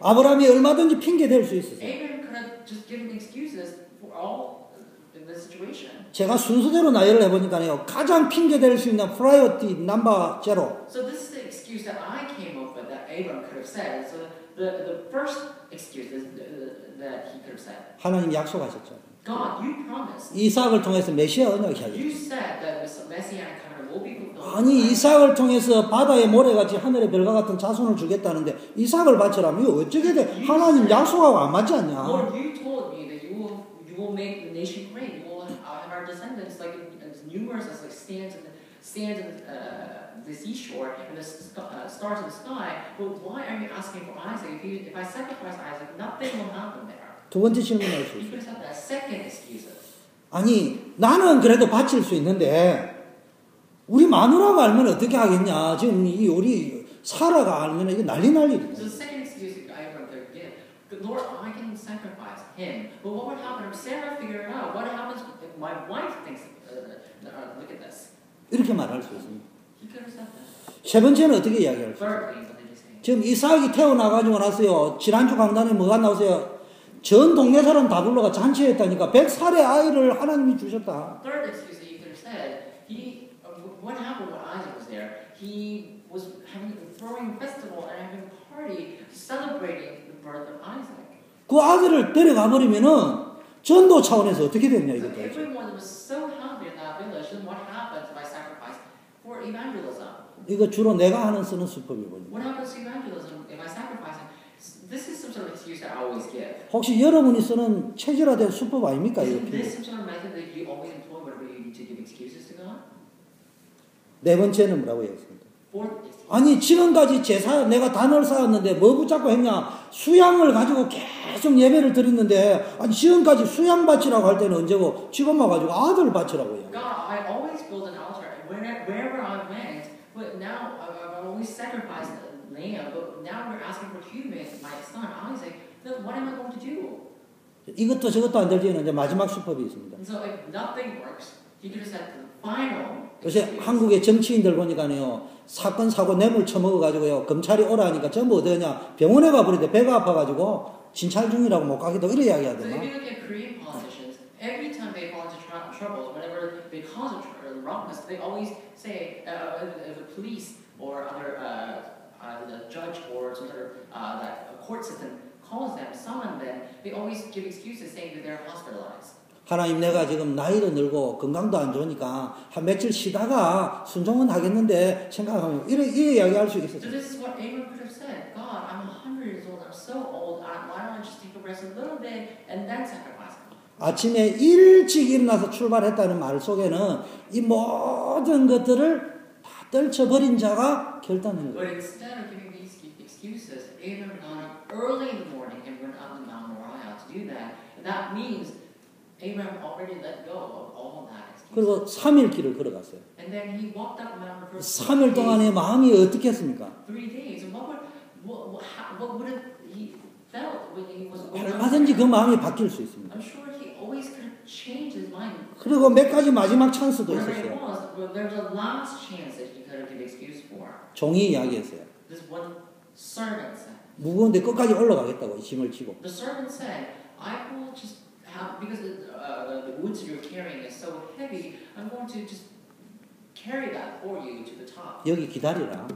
아브라함이 얼마든지 핑계 댈 수 있었어요. 제가 순서대로 나열을 해보니까요, 가장 핑계 댈 수 있는 priority number zero. So this is the excuse that I came up with that Abraham could have said. So the, the first excuse is, uh, that he could have said, 하나님 약속하셨죠. God, you promised. 이삭을 통해서 메시아 언약이 You 하겠죠. said that this messianic covenant will be fulfilled. 아니 이삭을 통해서 바다의 모래같이 하늘의 별과 같은 자손을 주겠다는데 이삭을 바쳐라면 이거 어쩌게 돼? 하나님 약속하고 안 맞지 않냐? Lord, you told me that you will you will make the nation great. You will uh, have our descendants like as numerous as like stands in the stands in uh, the seashore and the st- uh, stars in the sky. But why are you asking for Isaac? If you if I sacrifice Isaac, nothing will happen there. 두 번째 질문할 수 있어요. 아니 나는 그래도 바칠 수 있는데 우리 마누라가 알면 어떻게 하겠냐? 지금 이 우리 사라가 알면 이거 난리 날 일이다. So the second excuse I have to give, "Good Lord, I can sacrifice him. But what would happen if Sarah figured out? What happens if my wife thinks, uh, uh, look at this? 이렇게 말할 수 있습니다. 세 번째는 어떻게 이야기할 수 있어요? Thirdly, what did he say? 지금 이삭이 태어나가지고 나서요. 지난주 강단에 뭐가 나오세요? 전 동네 사람 다 불러가 잔치했다니까 100살의 아이를 하나님이 주셨다. Uh. 그 아들을 데려가 버리면은 전도 차원에서 어떻게 됐냐 이것도. 이거 주로 내가 하는 쓰는 수법이거든요. What happens to evangelism if I sacrifice? This is some sort of excuse that I always give. 혹시 여러분이 쓰는 체질화된 수법 아닙니까? 이렇게. this some sort of method that you always employ whenever you need to give excuses to God? 네 번째는 뭐라고 is 아니 지금까지 제사 내가 단을 쌓았는데 뭐 붙잡고 했냐 수양을 가지고 계속 예배를 드렸는데 아니 지금까지 수양 바치라고 할 때는 언제고 지금 와가지고 아들 바치라고요. God, Wherever I went, but now I've, always sacrificed a lamb, but now you're asking for human, my son Isaac, then what am I going to do? 이것도 저것도 안될 때는 이제 마지막 수법이 있습니다. So if nothing works, he could have said the final. 요새. 한국의 정치인들 보니까요 사건 사고 뇌물 처먹어 가지고요 검찰이 오라니까 전부 어디냐 병원에 가버리는데 배가 아파가지고 진찰 중이라고 못 가기도 이래 So 이야기하더만. if you look at Korean politicians, every time they fall into tr- trouble, whenever they cause a tr- uh, wrongness, they always say, uh, the police or other uh, uh, the judge or some sort of uh, that court system calls them, summon them, they always give excuses saying that they're hospitalized. 하나님 내가 지금 나이도 늘고 건강도 안 좋으니까 한 며칠 쉬다가 순종은 하겠는데 생각하면 이래, 이래 이야기할 수 So 있었어요. this is what Abraham could have said. God, I'm 100 years old. I'm so old. I, why don't I just take a rest a little bit and then sacrifice? 아침에 일찍 일어나서 출발했다는 말 속에는 이 모든 것들을 다 떨쳐버린 자가 But 거예요. 그리고 3일 길을 걸어갔어요. And then he walked up the mountain for 3일 동안에 마음이 going up 얼마든지 그? 마음이 바뀔 수 있습니다. 그리고 몇 가지 마지막 찬스도 있었어요. was, well, there's a last chance that he could have given excuse for. 종이 이야기했어요. This one servant said. 무거운데 끝까지 올라가겠다고 이 짐을 지고. The servant said, I will just have, because the, uh, the, the woods you're carrying is so heavy, I'm going to just carry that for you to the top. 여기 기다리라.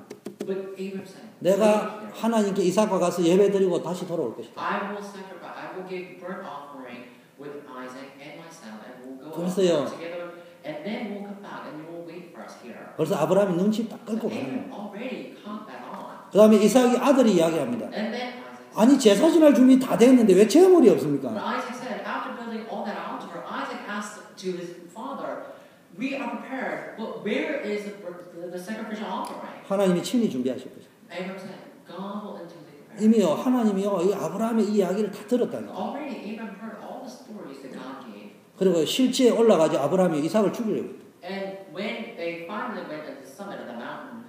But Abram said, 내가 "Wait here. 하나님께 이삭과 가서 예배 드리고 다시 돌아올 것이다. I will sacrifice, I will give burnt offering with Isaac and myself, and we'll go up 그래서요. together, and then we'll come back, and you will wait for us here. 벌써 아브라함이 눈치 딱 So 끌고 가는 Abram 거예요. already caught that on. 그 다음에 이삭이 아들이 이야기합니다. And then Isaac 아니 제사 지날 준비 다 됐는데 왜 제물이 But 없습니까? Isaac said, after building all that altar, Isaac asked to his father, We are prepared, but where is the, the, the sacrificial offering? 하나님이 친히 준비하실 것이다. Abram said, God will they prepare. 이미요 하나님이요 이 아브라함의 이 이야기를 다 들었다니까. Already, Abram heard all the stories that God gave. 그리고 실지에 올라가지 아브라함이 이삭을 죽이려고. And when they finally went to the summit of the mountain,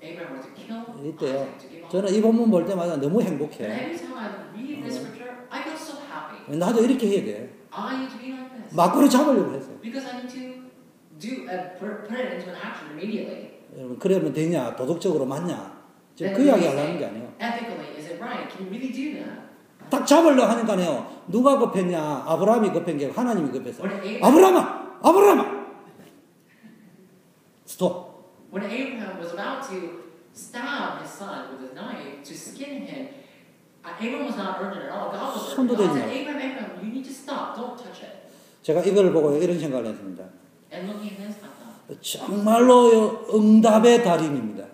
Abram was to kill. Isaac, to give off. 저는 이 본문 볼 때마다 너무 행복해. every time I read this scripture, I get so happy. 나도 이렇게 해야 돼. I need to be like this. 막고를 잡으려고 했어요. Because I need to do uh, put, it into an action immediately. 여러분 그러면 되냐? 도덕적으로 맞냐? 지금 그 이야기 하려는 게 아니에요. Ethically, is it right? Can you really do that? 딱 잡으려고 하니까요. 누가 급했냐? 아브라함이 급한 게 하나님이 Abraham, 아브라함아! 아브라함아! 스톱. when Abraham was about to stab his son with a knife to skin him, uh, Abraham was not urgent at all. God was urgent. God said, 마. Abraham, Abraham, you need to stop. Don't touch it. 제가 이걸 보고 이런 생각을 했습니다. And looking at this, I thought, 정말로 응답의 달인입니다.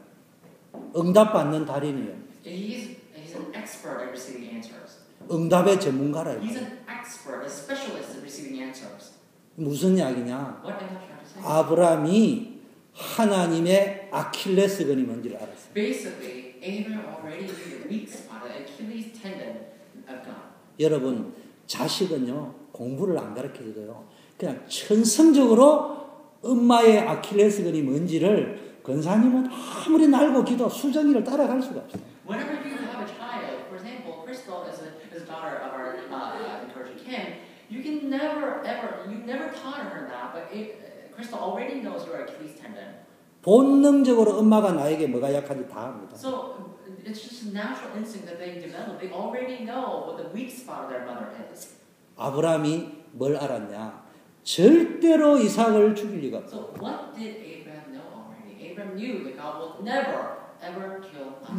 응답 받는 달인이에요. he's, he's an expert at receiving answers. 응답의 전문가라. He's an expert, a specialist at receiving answers. 무슨 이야기냐? 아브라함이 하나님의 아킬레스건이 뭔지를 알았어요. Basically, Abraham already knew the weak spot, the Achilles tendon of God. 여러분, 자식은요, 공부를 안 가르쳐 줘요. 그냥 천성적으로 엄마의 아킬레스건이 뭔지를 권사님은 아무리 날고 기도 수정이를 따라갈 수가 없어요. Whenever you have a child, for example, Crystal is a, is a daughter of our uh, encourager Kim, you can never ever, you never taught her that, but it, uh, Crystal already knows your Achilles tendon. 본능적으로 엄마가 나에게 뭐가 약한지 다 압니다. So it's just a natural instinct that they develop. They already know what the weak spot of their mother is. 아브라함이 뭘 알았냐? 절대로 이삭을 죽일 리가 없어. So what did Abraham know already? Abraham knew that God will never.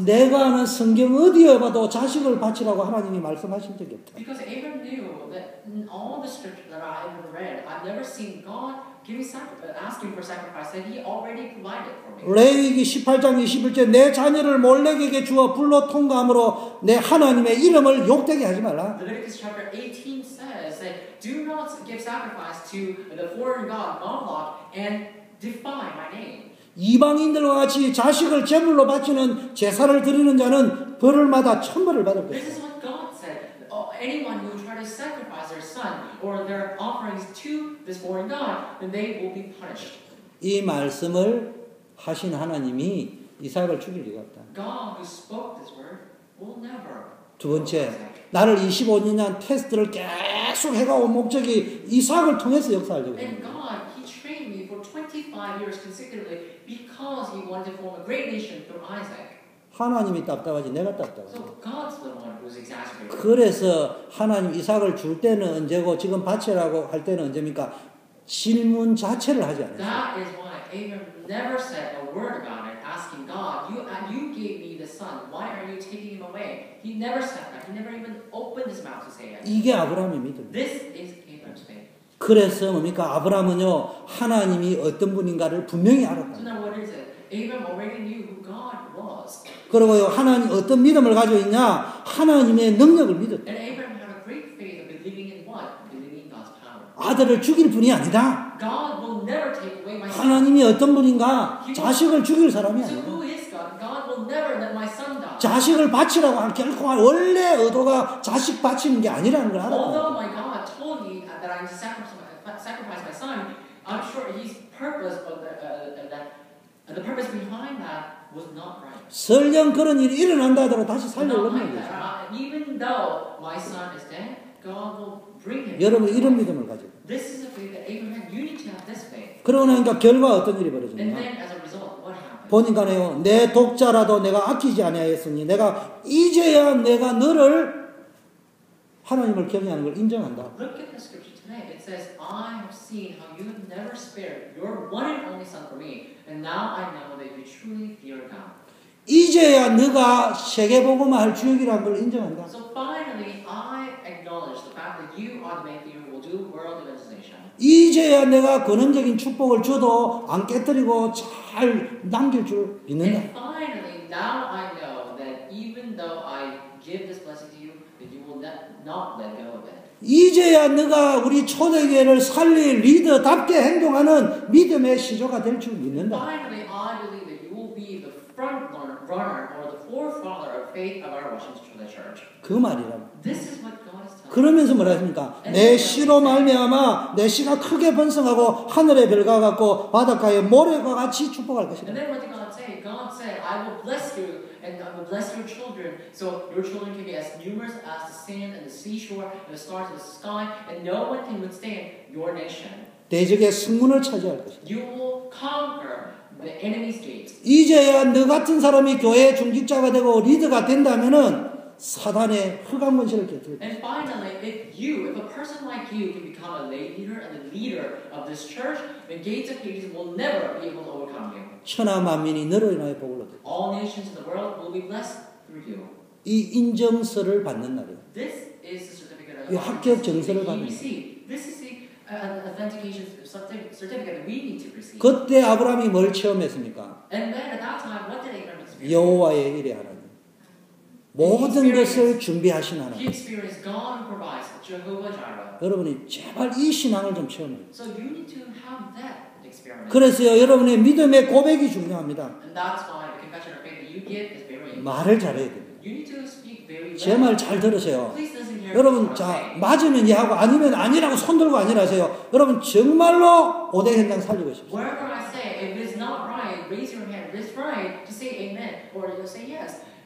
내가 아는 성경 어디에 봐도 자식을 바치라고 하나님이 말씀하신 적이 없다. Because Abraham knew that in all the scripture that I have read, I've never seen God giving sacrifice, asking for sacrifice, that He already provided for me. 레위기 18장 21절 내 자녀를 몰렉에게 주어 불로 통과함으로 내 하나님의 이름을 욕되게 하지 말라. Leviticus chapter 18 says that do not give sacrifice to the foreign god Moloch and defy my name. 이방인들과 같이 자식을 제물로 바치는 제사를 드리는 자는 벌을 받아 천벌을 받을 것이다. is what God said. Oh, anyone who try to sacrifice their son or their offerings to this foreign God, then they will be punished. 이 말씀을 하신 하나님이 이삭을 죽일 리가 없다. God who spoke this word will never. 두 번째, 나를 25년 테스트를 계속 해가온 목적이 이삭을 통해서 역사하려고 And. God, He trained me for 25 years consecutively because He wanted to form a great nation through Isaac. 하나님이 답답하지 내가 답답하지. So God's the one who's exasperated. 그래서 하나님 이삭을 줄 때는 언제고 지금 바치라고 할 때는 언제입니까? 질문 자체를 하지 않아요. That is why Abraham never said a word about it, asking God, you, uh, you gave me the son, why are you taking him away? He never said that. He never even opened his mouth to say it. 이게 아브라함의 믿음. This is. 그래서 뭡니까? 아브라함은요, 하나님이 어떤 분인가를 분명히 알았다. 그리고요, 하나님 어떤 믿음을 가지고 있냐? 하나님의 능력을 믿었다. 아들을 죽일 분이 아니다. 하나님이 어떤 분인가? 자식을 죽일 사람이 아니다. 자식을 바치라고 한 결코 원래 의도가 자식 바치는 게 아니라는 걸 알았다. Although my God told need to sacrifice my, sacrifice my son, I'm sure His purpose of the, uh, uh, that, uh, the purpose behind that was not right. 설령 그런 일이 일어난다 하더라도 다시 that. 거죠. Uh, even though my son is dead, God will bring him. 여러분 이런. 믿음을 가지고. This is a faith that Abraham had. You need to have this faith. 그러고 나니까 결과 어떤 일이 And 벌어지냐? then as a result, what happened? 보니까요, 내 독자라도 내가 아끼지 아니하였으니 내가 이제야 내가 너를 하나님을 경외하는 걸 인정한다. Look at the scripture today. It says, I have seen how you have never spared your one and only son for me, and now I know that you truly fear God. 이제야 네가 세계복음화 할 주역이라는 걸 인정한다. So finally, I acknowledge the fact that you are the Matthew who will do world evangelization. 이제야 내가 근원적인 축복을 줘도 안 깨뜨리고 잘 남길 줄 믿는다. And finally, now I know that even though I give this blessing to you, that you will not, not let go of it. 이제야 네가 우리 초대교회를 살릴 리더답게 행동하는 믿음의 시조가 될 줄 믿는다. Finally, I believe that you will be the front runner, runner or the forefather of faith of our Washington Church. 그 말이라고. This is what God is telling us. 그러면서 뭐라 했습니까? 내 씨로 말미암아 내 씨가 크게 번성하고 하늘의 별과 같고 바닷가의 모래와 같이 축복할 것이다. And then what did God say? God said, I will bless you and I will bless your children so your children can be as numerous as the sand and the seashore and the stars of the sky, and no one can withstand your nation. 대적의 승문을 차지할 것이다. You will conquer the enemy's gates. 이제야 너 같은 사람이 교회 중직자가 되고 리더가 된다면은 사단의 흑암 권세를 것이다. And finally, if you, if a person like you can become a leader and the leader of this church, the gates of Hades will never be able to overcome you. 천하 만민이 너로 인하여 복을 얻을 you. 이 인정서를 받는 날이에요. Of 이 합격 that 받는 uh. 그때 아브라함이 뭘 체험했습니까? 여호와의 일의 하나님. 모든 것을 준비하신 하나님. 여러분이 제발 이 신앙을 좀 체험해요. 그래서요, 여러분의 믿음의 고백이 중요합니다. 말을 잘해야 됩니다. 제 말 잘 들으세요. 여러분, 자, 맞으면 예하고 아니면 아니라고 손 들고 아니라세요. 여러분, 정말로 오대 현장 살리고 싶습니다.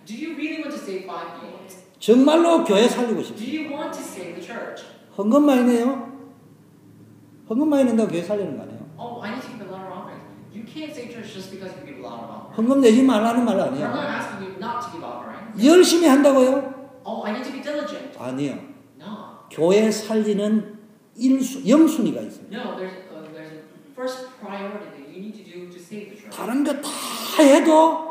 Do you really want to save five people? 정말로 교회 살리고 Do 싶습니다. you want to save the church? 헌금 많이 내요? 헌금 많이 낸다고 교회 살리는 거 아니에요? Oh, I need to give a lot of offerings. You can't save church just because you give a lot of offerings. 헌금 내지 말라는 말 아니에요. asking you not to give offerings. 열심히 한다고요? Oh, I need to be diligent. 아니요. No. 교회 살리는 일수, 영순위가 있습니다. No, there's, uh, there's a first priority that you need to do to save the church. 다른 거 다 해도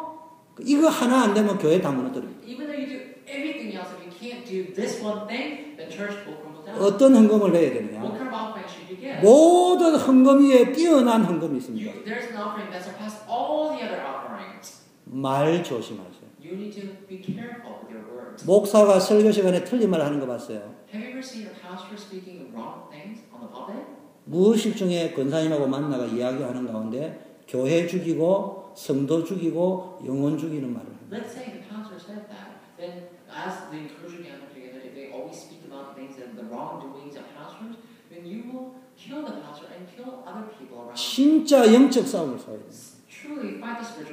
이거 하나 안 되면 교회 다 무너뜨립니다. Even though you do everything else, if you can't do this one thing, then church will crumble down. 어떤 헌금을 해야 되느냐? kind of offering should you give? 모든 헌금 위에 뛰어난 헌금이 있습니다. You, there's an offering that surpasses all the other offerings. 말 조심하세요. You need to be careful with your words. 목사가 설교 시간에 틀린 말 하는 거 봤어요. Have you ever seen a pastor speaking wrong things on the pulpit? 무의식 중에 권사님하고 만나가 이야기하는 가운데 교회 죽이고 성도 죽이고 영혼 죽이는 말을 합니다. Let's say the pastor said that, then as the inclusion gather together, if they always speak about things and the wrongdoings of pastors, then you will kill the pastor and kill other people around. 진짜 영적 싸움을 싸워야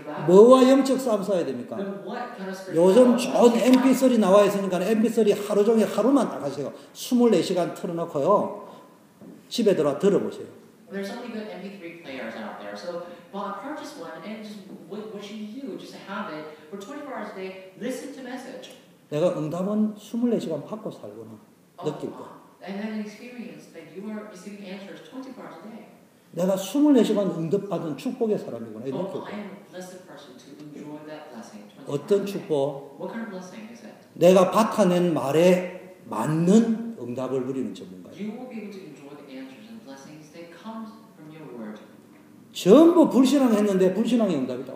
battle. 뭐와 영적 싸움 싸워야 됩니까? 요즘 좋은 must you fight? MP3 나와 있으니까 MP3 하루 종일 하루만 딱 하세요. 24시간 틀어놓고요. 집에 들어와 들어보세요. There's so many good MP3 players out there, so buy, purchase one and just what, what should you do? Just have it for 24 hours a day. Listen to message. 내가 응답은 24시간 받고 살구나. Oh, 느낄 거. and then experience that you are receiving answers 24 hours a day. 내가 24시간 응답받은 축복의 사람이구나. 이렇게 Oh. I am a blessed person to enjoy that blessing. 24 어떤. 축복? What kind of blessing is it? 내가 받아낸 말에 맞는 응답을 누리는 전문가예요. You will be able to 전부 불신앙했는데 불신앙의 응답이 다.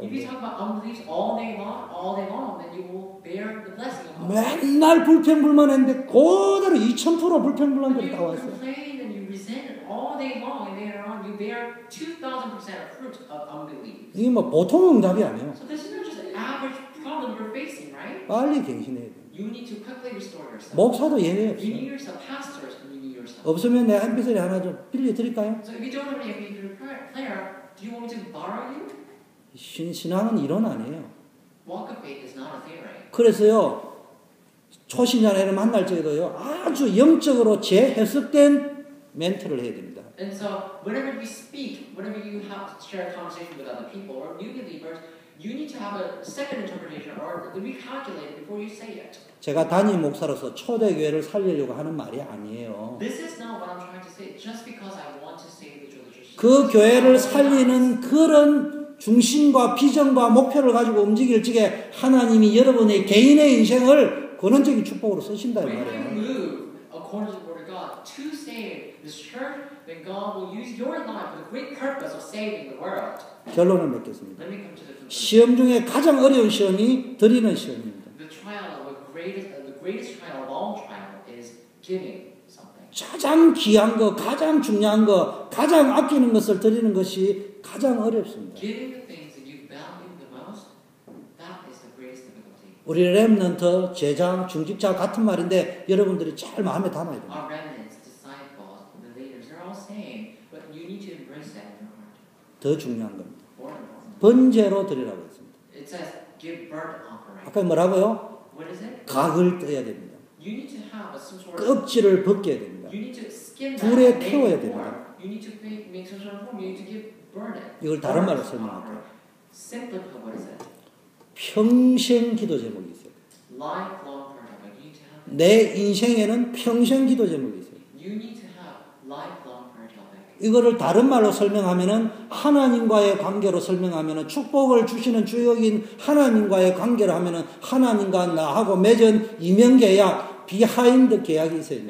맨날 불평불만했는데 그대로 2000% When 불평불만들이 다 왔어요. complain and you resent it all day long, and later on you bear 2,000% of fruit of unbelief. 이게 뭐 보통 응답이 아니에요. So this is not just an average problem you're facing, right? 빨리 갱신해야 돼요. You need to quickly restore yourself. 목사도 예외 없어요. need yourself, pastors, and you need yourself. 없으면 내가 MP3 하나 좀 빌려 드릴까요? So if you don't have any MP3 player, do you want me to borrow you? 신, 신앙은 이론 아니에요. Walk of faith is not a theory. 그래서요, 초신자를 만날 적에도요, 아주 영적으로 재해석된 멘트를 해야 됩니다. And so whenever you speak, whenever you have to share a conversation with other people or new believers, you need to have a second interpretation or recalculate before you say it. 제가 담임 목사로서 초대 교회를 살리려고 하는 말이 아니에요. This is not what I'm trying to say just because I want to save the. 그 교회를 살리는 그런 중심과 비전과 목표를 가지고 움직일 적에 하나님이 여러분의 개인의 인생을 권원적인 축복으로 쓰신다 이 말이에요. 결론을 맺겠습니다. 시험 중에 가장 어려운 시험이 드리는 시험입니다. 가장 귀한 거, 가장 중요한 거, 가장 아끼는 것을 드리는 것이 가장 어렵습니다. 우리 렘넌트, 제장, 중직자 같은 말인데 여러분들이 잘 마음에 담아야 됩니다. 더 중요한 겁니다. 번제로 드리라고 했습니다. 아까 뭐라고요? 각을 떼야 됩니다. 껍질을 벗겨야 됩니다. That. 불에 태워야 됩니다. 이걸 다른 말로 설명할게요. 평생 기도 제목이 있어요. 내 인생에는 평생 기도 제목이 있어요. 이거를 다른 말로 설명하면은 하나님과의 관계로 설명하면은 축복을 주시는 주역인 하나님과의 관계로 하면은 하나님과 나하고 맺은 이면 계약, behind 계약이 돼요.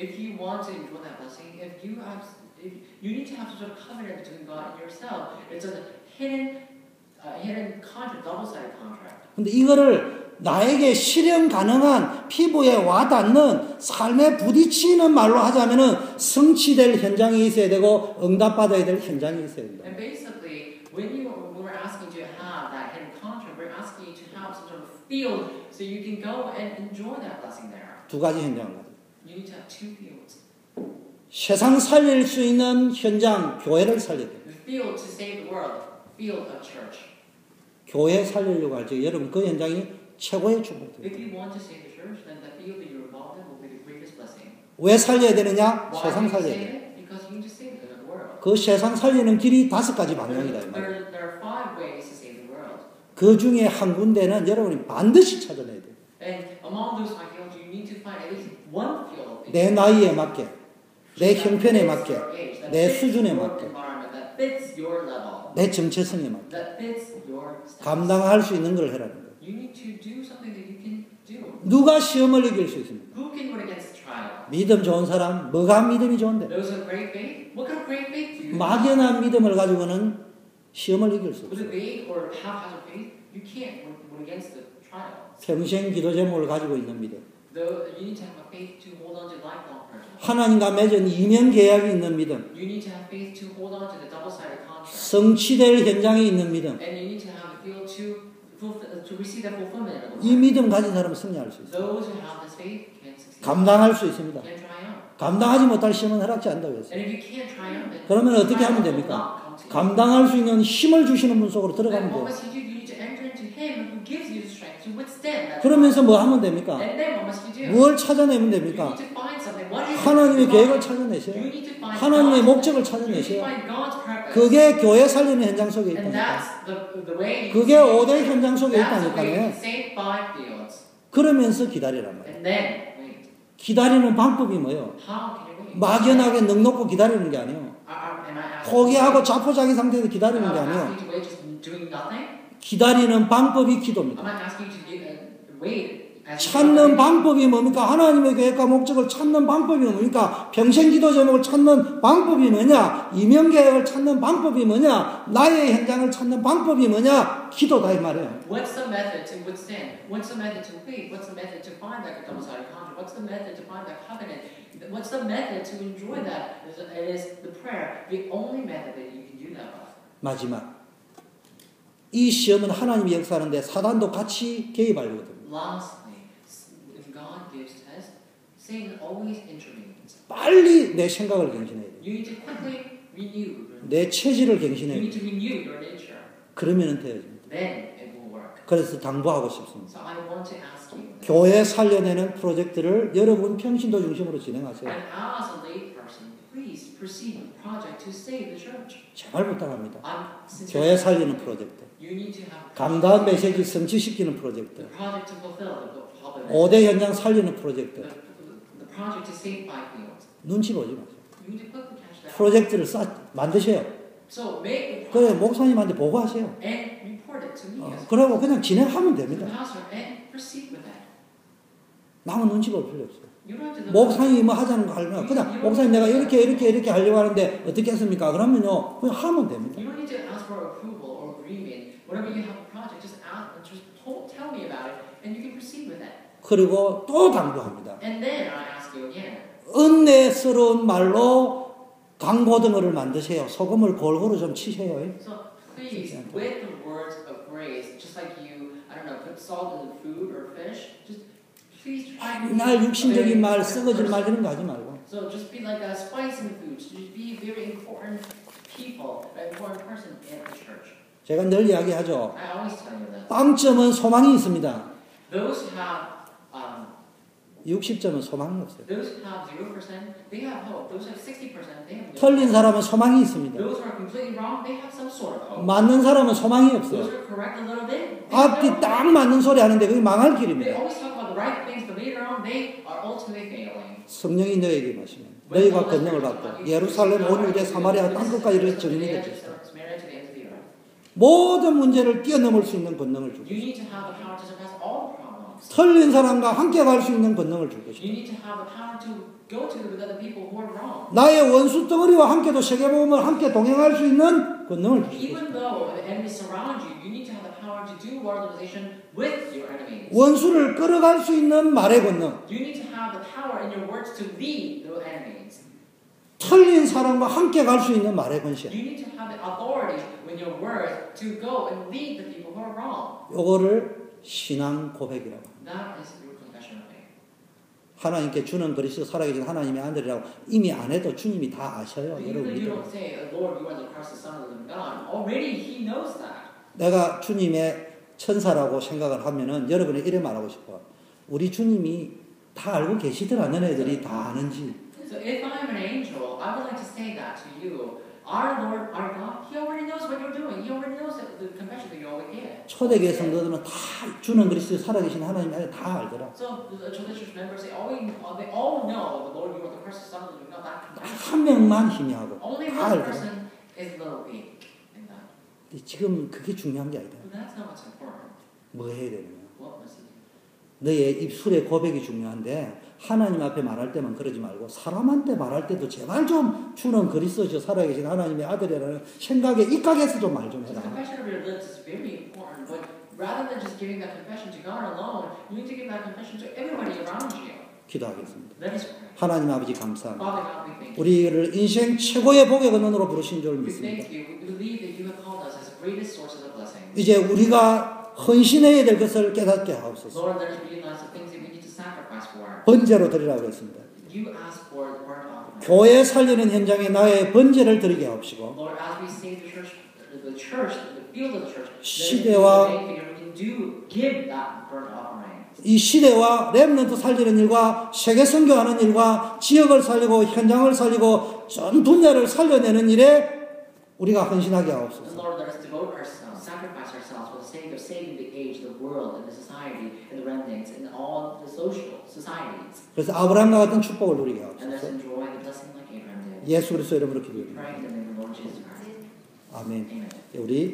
If you want to enjoy that blessing, if you have, if you need to have some sort of covenant between God and yourself. It's a hidden, uh, hidden contract, double-sided contract. 근데 이거를 나에게 실현 가능한 피부에 와닿는 삶에 부딪히는 말로 하자면은 성취될 현장이 있어야 되고 응답받아야 될 현장이 있어야 된다. And basically, when you when we're asking you to have that hidden contract, we're asking you to have some sort of field so you can go and enjoy that blessing there. 두 가지 현장을 가지고. You need to have two fields. 세상 살릴 수 있는 현장, 교회를 살려야 돼요. The field to save the world, field of church. 교회 살리려고 할때 여러분 그 현장이 최고의 축복입니다. If you want to save the church, then the field that you're involved in will be the greatest blessing. 왜 살려야 되느냐? 세상 살려야 save 돼. it? Because you need to save the world. 그 세상 살리는 길이 다섯 가지 방향이다. 이 말이에요. there, there are five ways to save the world. 그 중에 한 군데는 여러분이 반드시 찾아내야 돼요. 내 나이에 맞게, 내 형편에 맞게, 내 수준에 맞게. 내 정체성에 맞게. 감당할 수 있는 걸 해라는 거예요. 누가 시험을 이길 수 있습니까? 믿음 좋은 사람, 뭐가 믿음이 좋은데? 막연한 믿음을 가지고는 시험을 이길 수 없어요. 평생 기도 제목을 가지고 있는 믿음. Though you need to have a faith to hold on to lifelong purchase. 하나님과 맺은 이면 계약이 있는 믿음. 성취될 현장에 있는 믿음. 이. 믿음 가진 사람은 승리할 수 있어요. Succeed. 감당할 수 있습니다. 감당하지 못할 시험은 허락지 않다고 했어요. And if you can't triumph, then 그러면 어떻게 하면 됩니까? 감당할 수 있는 힘을 주시는 분 속으로 들어가면 돼요. 그러면서 뭐 하면 됩니까? 무엇을 찾아내면 됩니까? 하나님의 계획을 find 하나님의 목적을 purpose. 그게 교회 살리는 현장 속에 있다니까. 그게 save- 오대 현장 속에 있다니까요. 그러면서 기다리란 말이에요. 기다리는 방법이 뭐예요? 막연하게 넉 놓고 기다리는 게 아니에요. 포기하고 자포자기 상태에서 기다리는 게 아니에요. 기다리는 방법이 기도입니다. Uh, 찾는? 방법이 뭡니까? 하나님의 계획과 목적을 찾는 방법이 뭡니까? 평생 기도 제목을 찾는 방법이 뭐냐? 이명 계획을 찾는 방법이 뭐냐? 나의 현장을 찾는 방법이 뭐냐? 기도다 이 말이에요. What's the method to withstand? What's the method to wait? What's the method to find that double-sided contract? What's the method to find that covenant? What's the method to enjoy that? It is- the prayer, the only method that you can do that. 마지막. 이 시험은 하나님이 역사하는데 사단도 같이 intervenes. 빨리 내 생각을 갱신해야 your- 내 체질을 갱신해야 nature. 그러면 되어집니다. 그래서 당부하고 싶습니다. 교회 살려내는 프로젝트를 여러분 평신도 중심으로 진행하세요. 제발 부탁합니다. 교회 살리는 프로젝트. 감다한 메시지 성취시키는 프로젝트. the project to fulfill the public. 5대 현장 살리는 프로젝트. 눈치 보지 마세요. 프로젝트를 쌓, the 그래, 목사님한테 보고하세요. 어, 그러고 그냥 진행하면 됩니다. 남은 눈치 볼 필요 없어요. 목사님이 뭐 하자는 거 알면 그냥 목사님 내가 이렇게 이렇게 이렇게 하려고 하는데 어떻게 했습니까? 그러면요 그냥 하면 됩니다. You don't need to ask for approval or Whenever you have a project, just ask, just told, tell me about it, and you can proceed with that. 그리고 또 당부합니다. And then I ask you again. 은혜스러운 말로 강고등어를 만드세요. 소금을 골고루 좀 치세요. So please, with the words of grace, just like you, I don't know, put salt in the food or fish, just please try to 날 육신적인 말, 썩어질 말. 이런 거 하지 말고 So just be like a spice in the food. Just be very important people, an important person in the church. 제가 늘 이야기하죠. 빵점은 소망이 있습니다. Those who have um, 60점은 소망이 없어요. 틀린. 사람은 소망이 있습니다. 맞는 사람은 소망이 없어요. 앞뒤. 딱 맞는 소리 하는데 그게 망할 길입니다. 성령이 너에게 마시면 너희가 권능을 받고 예루살렘 온 유대 사마리아 땅 끝까지 이르러 정리해 주시다. 모든 문제를 뛰어넘을 수 있는 권능을 줄 problems. 틀린 사람과 함께 갈 수 있는 권능을 줄 wrong. 나의 원수 덩어리와 함께도 세계복음을 함께 동행할 수 있는 권능을 enemies. 원수를 끌어갈 수 있는 말의 권능. 틀린 사람과 함께 갈 수 있는 말의 권세. 요거를 신앙 고백이라고. 합니다. That is your confession of faith. 하나님께 주는 그리스도 살아계신 하나님의 아들이라고 이미 안 해도 주님이 다 아셔요. 여러분 that. 내가 주님의 천사라고 생각을 하면은 여러분이 이래 말하고 싶어. 우리 주님이 다 알고 계시더라. 너네들이 다 아는지. So if I'm an angel, I would like to say that to you. Our Lord, our God, He already knows what you're doing. He already knows the confession that you always get. 초대교회 성도들은 다 주는 그리스도 살아계신 하나님 아들 다 알더라. So the church members, they all, they all know the Lord, you are the the Son of the God. 한 명만 희미하고 Only 다 one 알더라. person is little weak in that. 근데 지금 그게 중요한 게 아니다. But that's not what's important. 뭐 해야 되느냐. What do? 너의 입술의 고백이 중요한데 하나님 앞에 말할 때만 그러지 말고 사람한테 말할 때도 제발 좀 주는 그리스도죠 살아계신 하나님의 아들이라는 생각에 입각해서 좀 말 좀 해라. 기도하겠습니다. 하나님 아버지 감사합니다. 우리를 인생 최고의 복의 근원으로 부르신 줄 믿습니다. 이제 우리가 헌신해야 될 것을 깨닫게 하옵소서. 번제로 드리라고 했습니다. 교회 살리는 현장에 나의 번제를 드리게 하옵시고 시대와. 이 시대와 렘넌트 살리는 일과 세계 선교하는 일과 지역을 살리고 현장을 살리고 전 분야를 살려내는 일에 우리가 헌신하게 하옵소서. Lord, let us devote ourselves, sacrifice ourselves for the sake of saving the age, the world, and the society, and the remnants, and all the social societies. 그래서 아브라함과 같은 축복을 누리게 하옵소서. 예수 그리스도 이름으로 기도드립니다. 아멘. Amen. 우리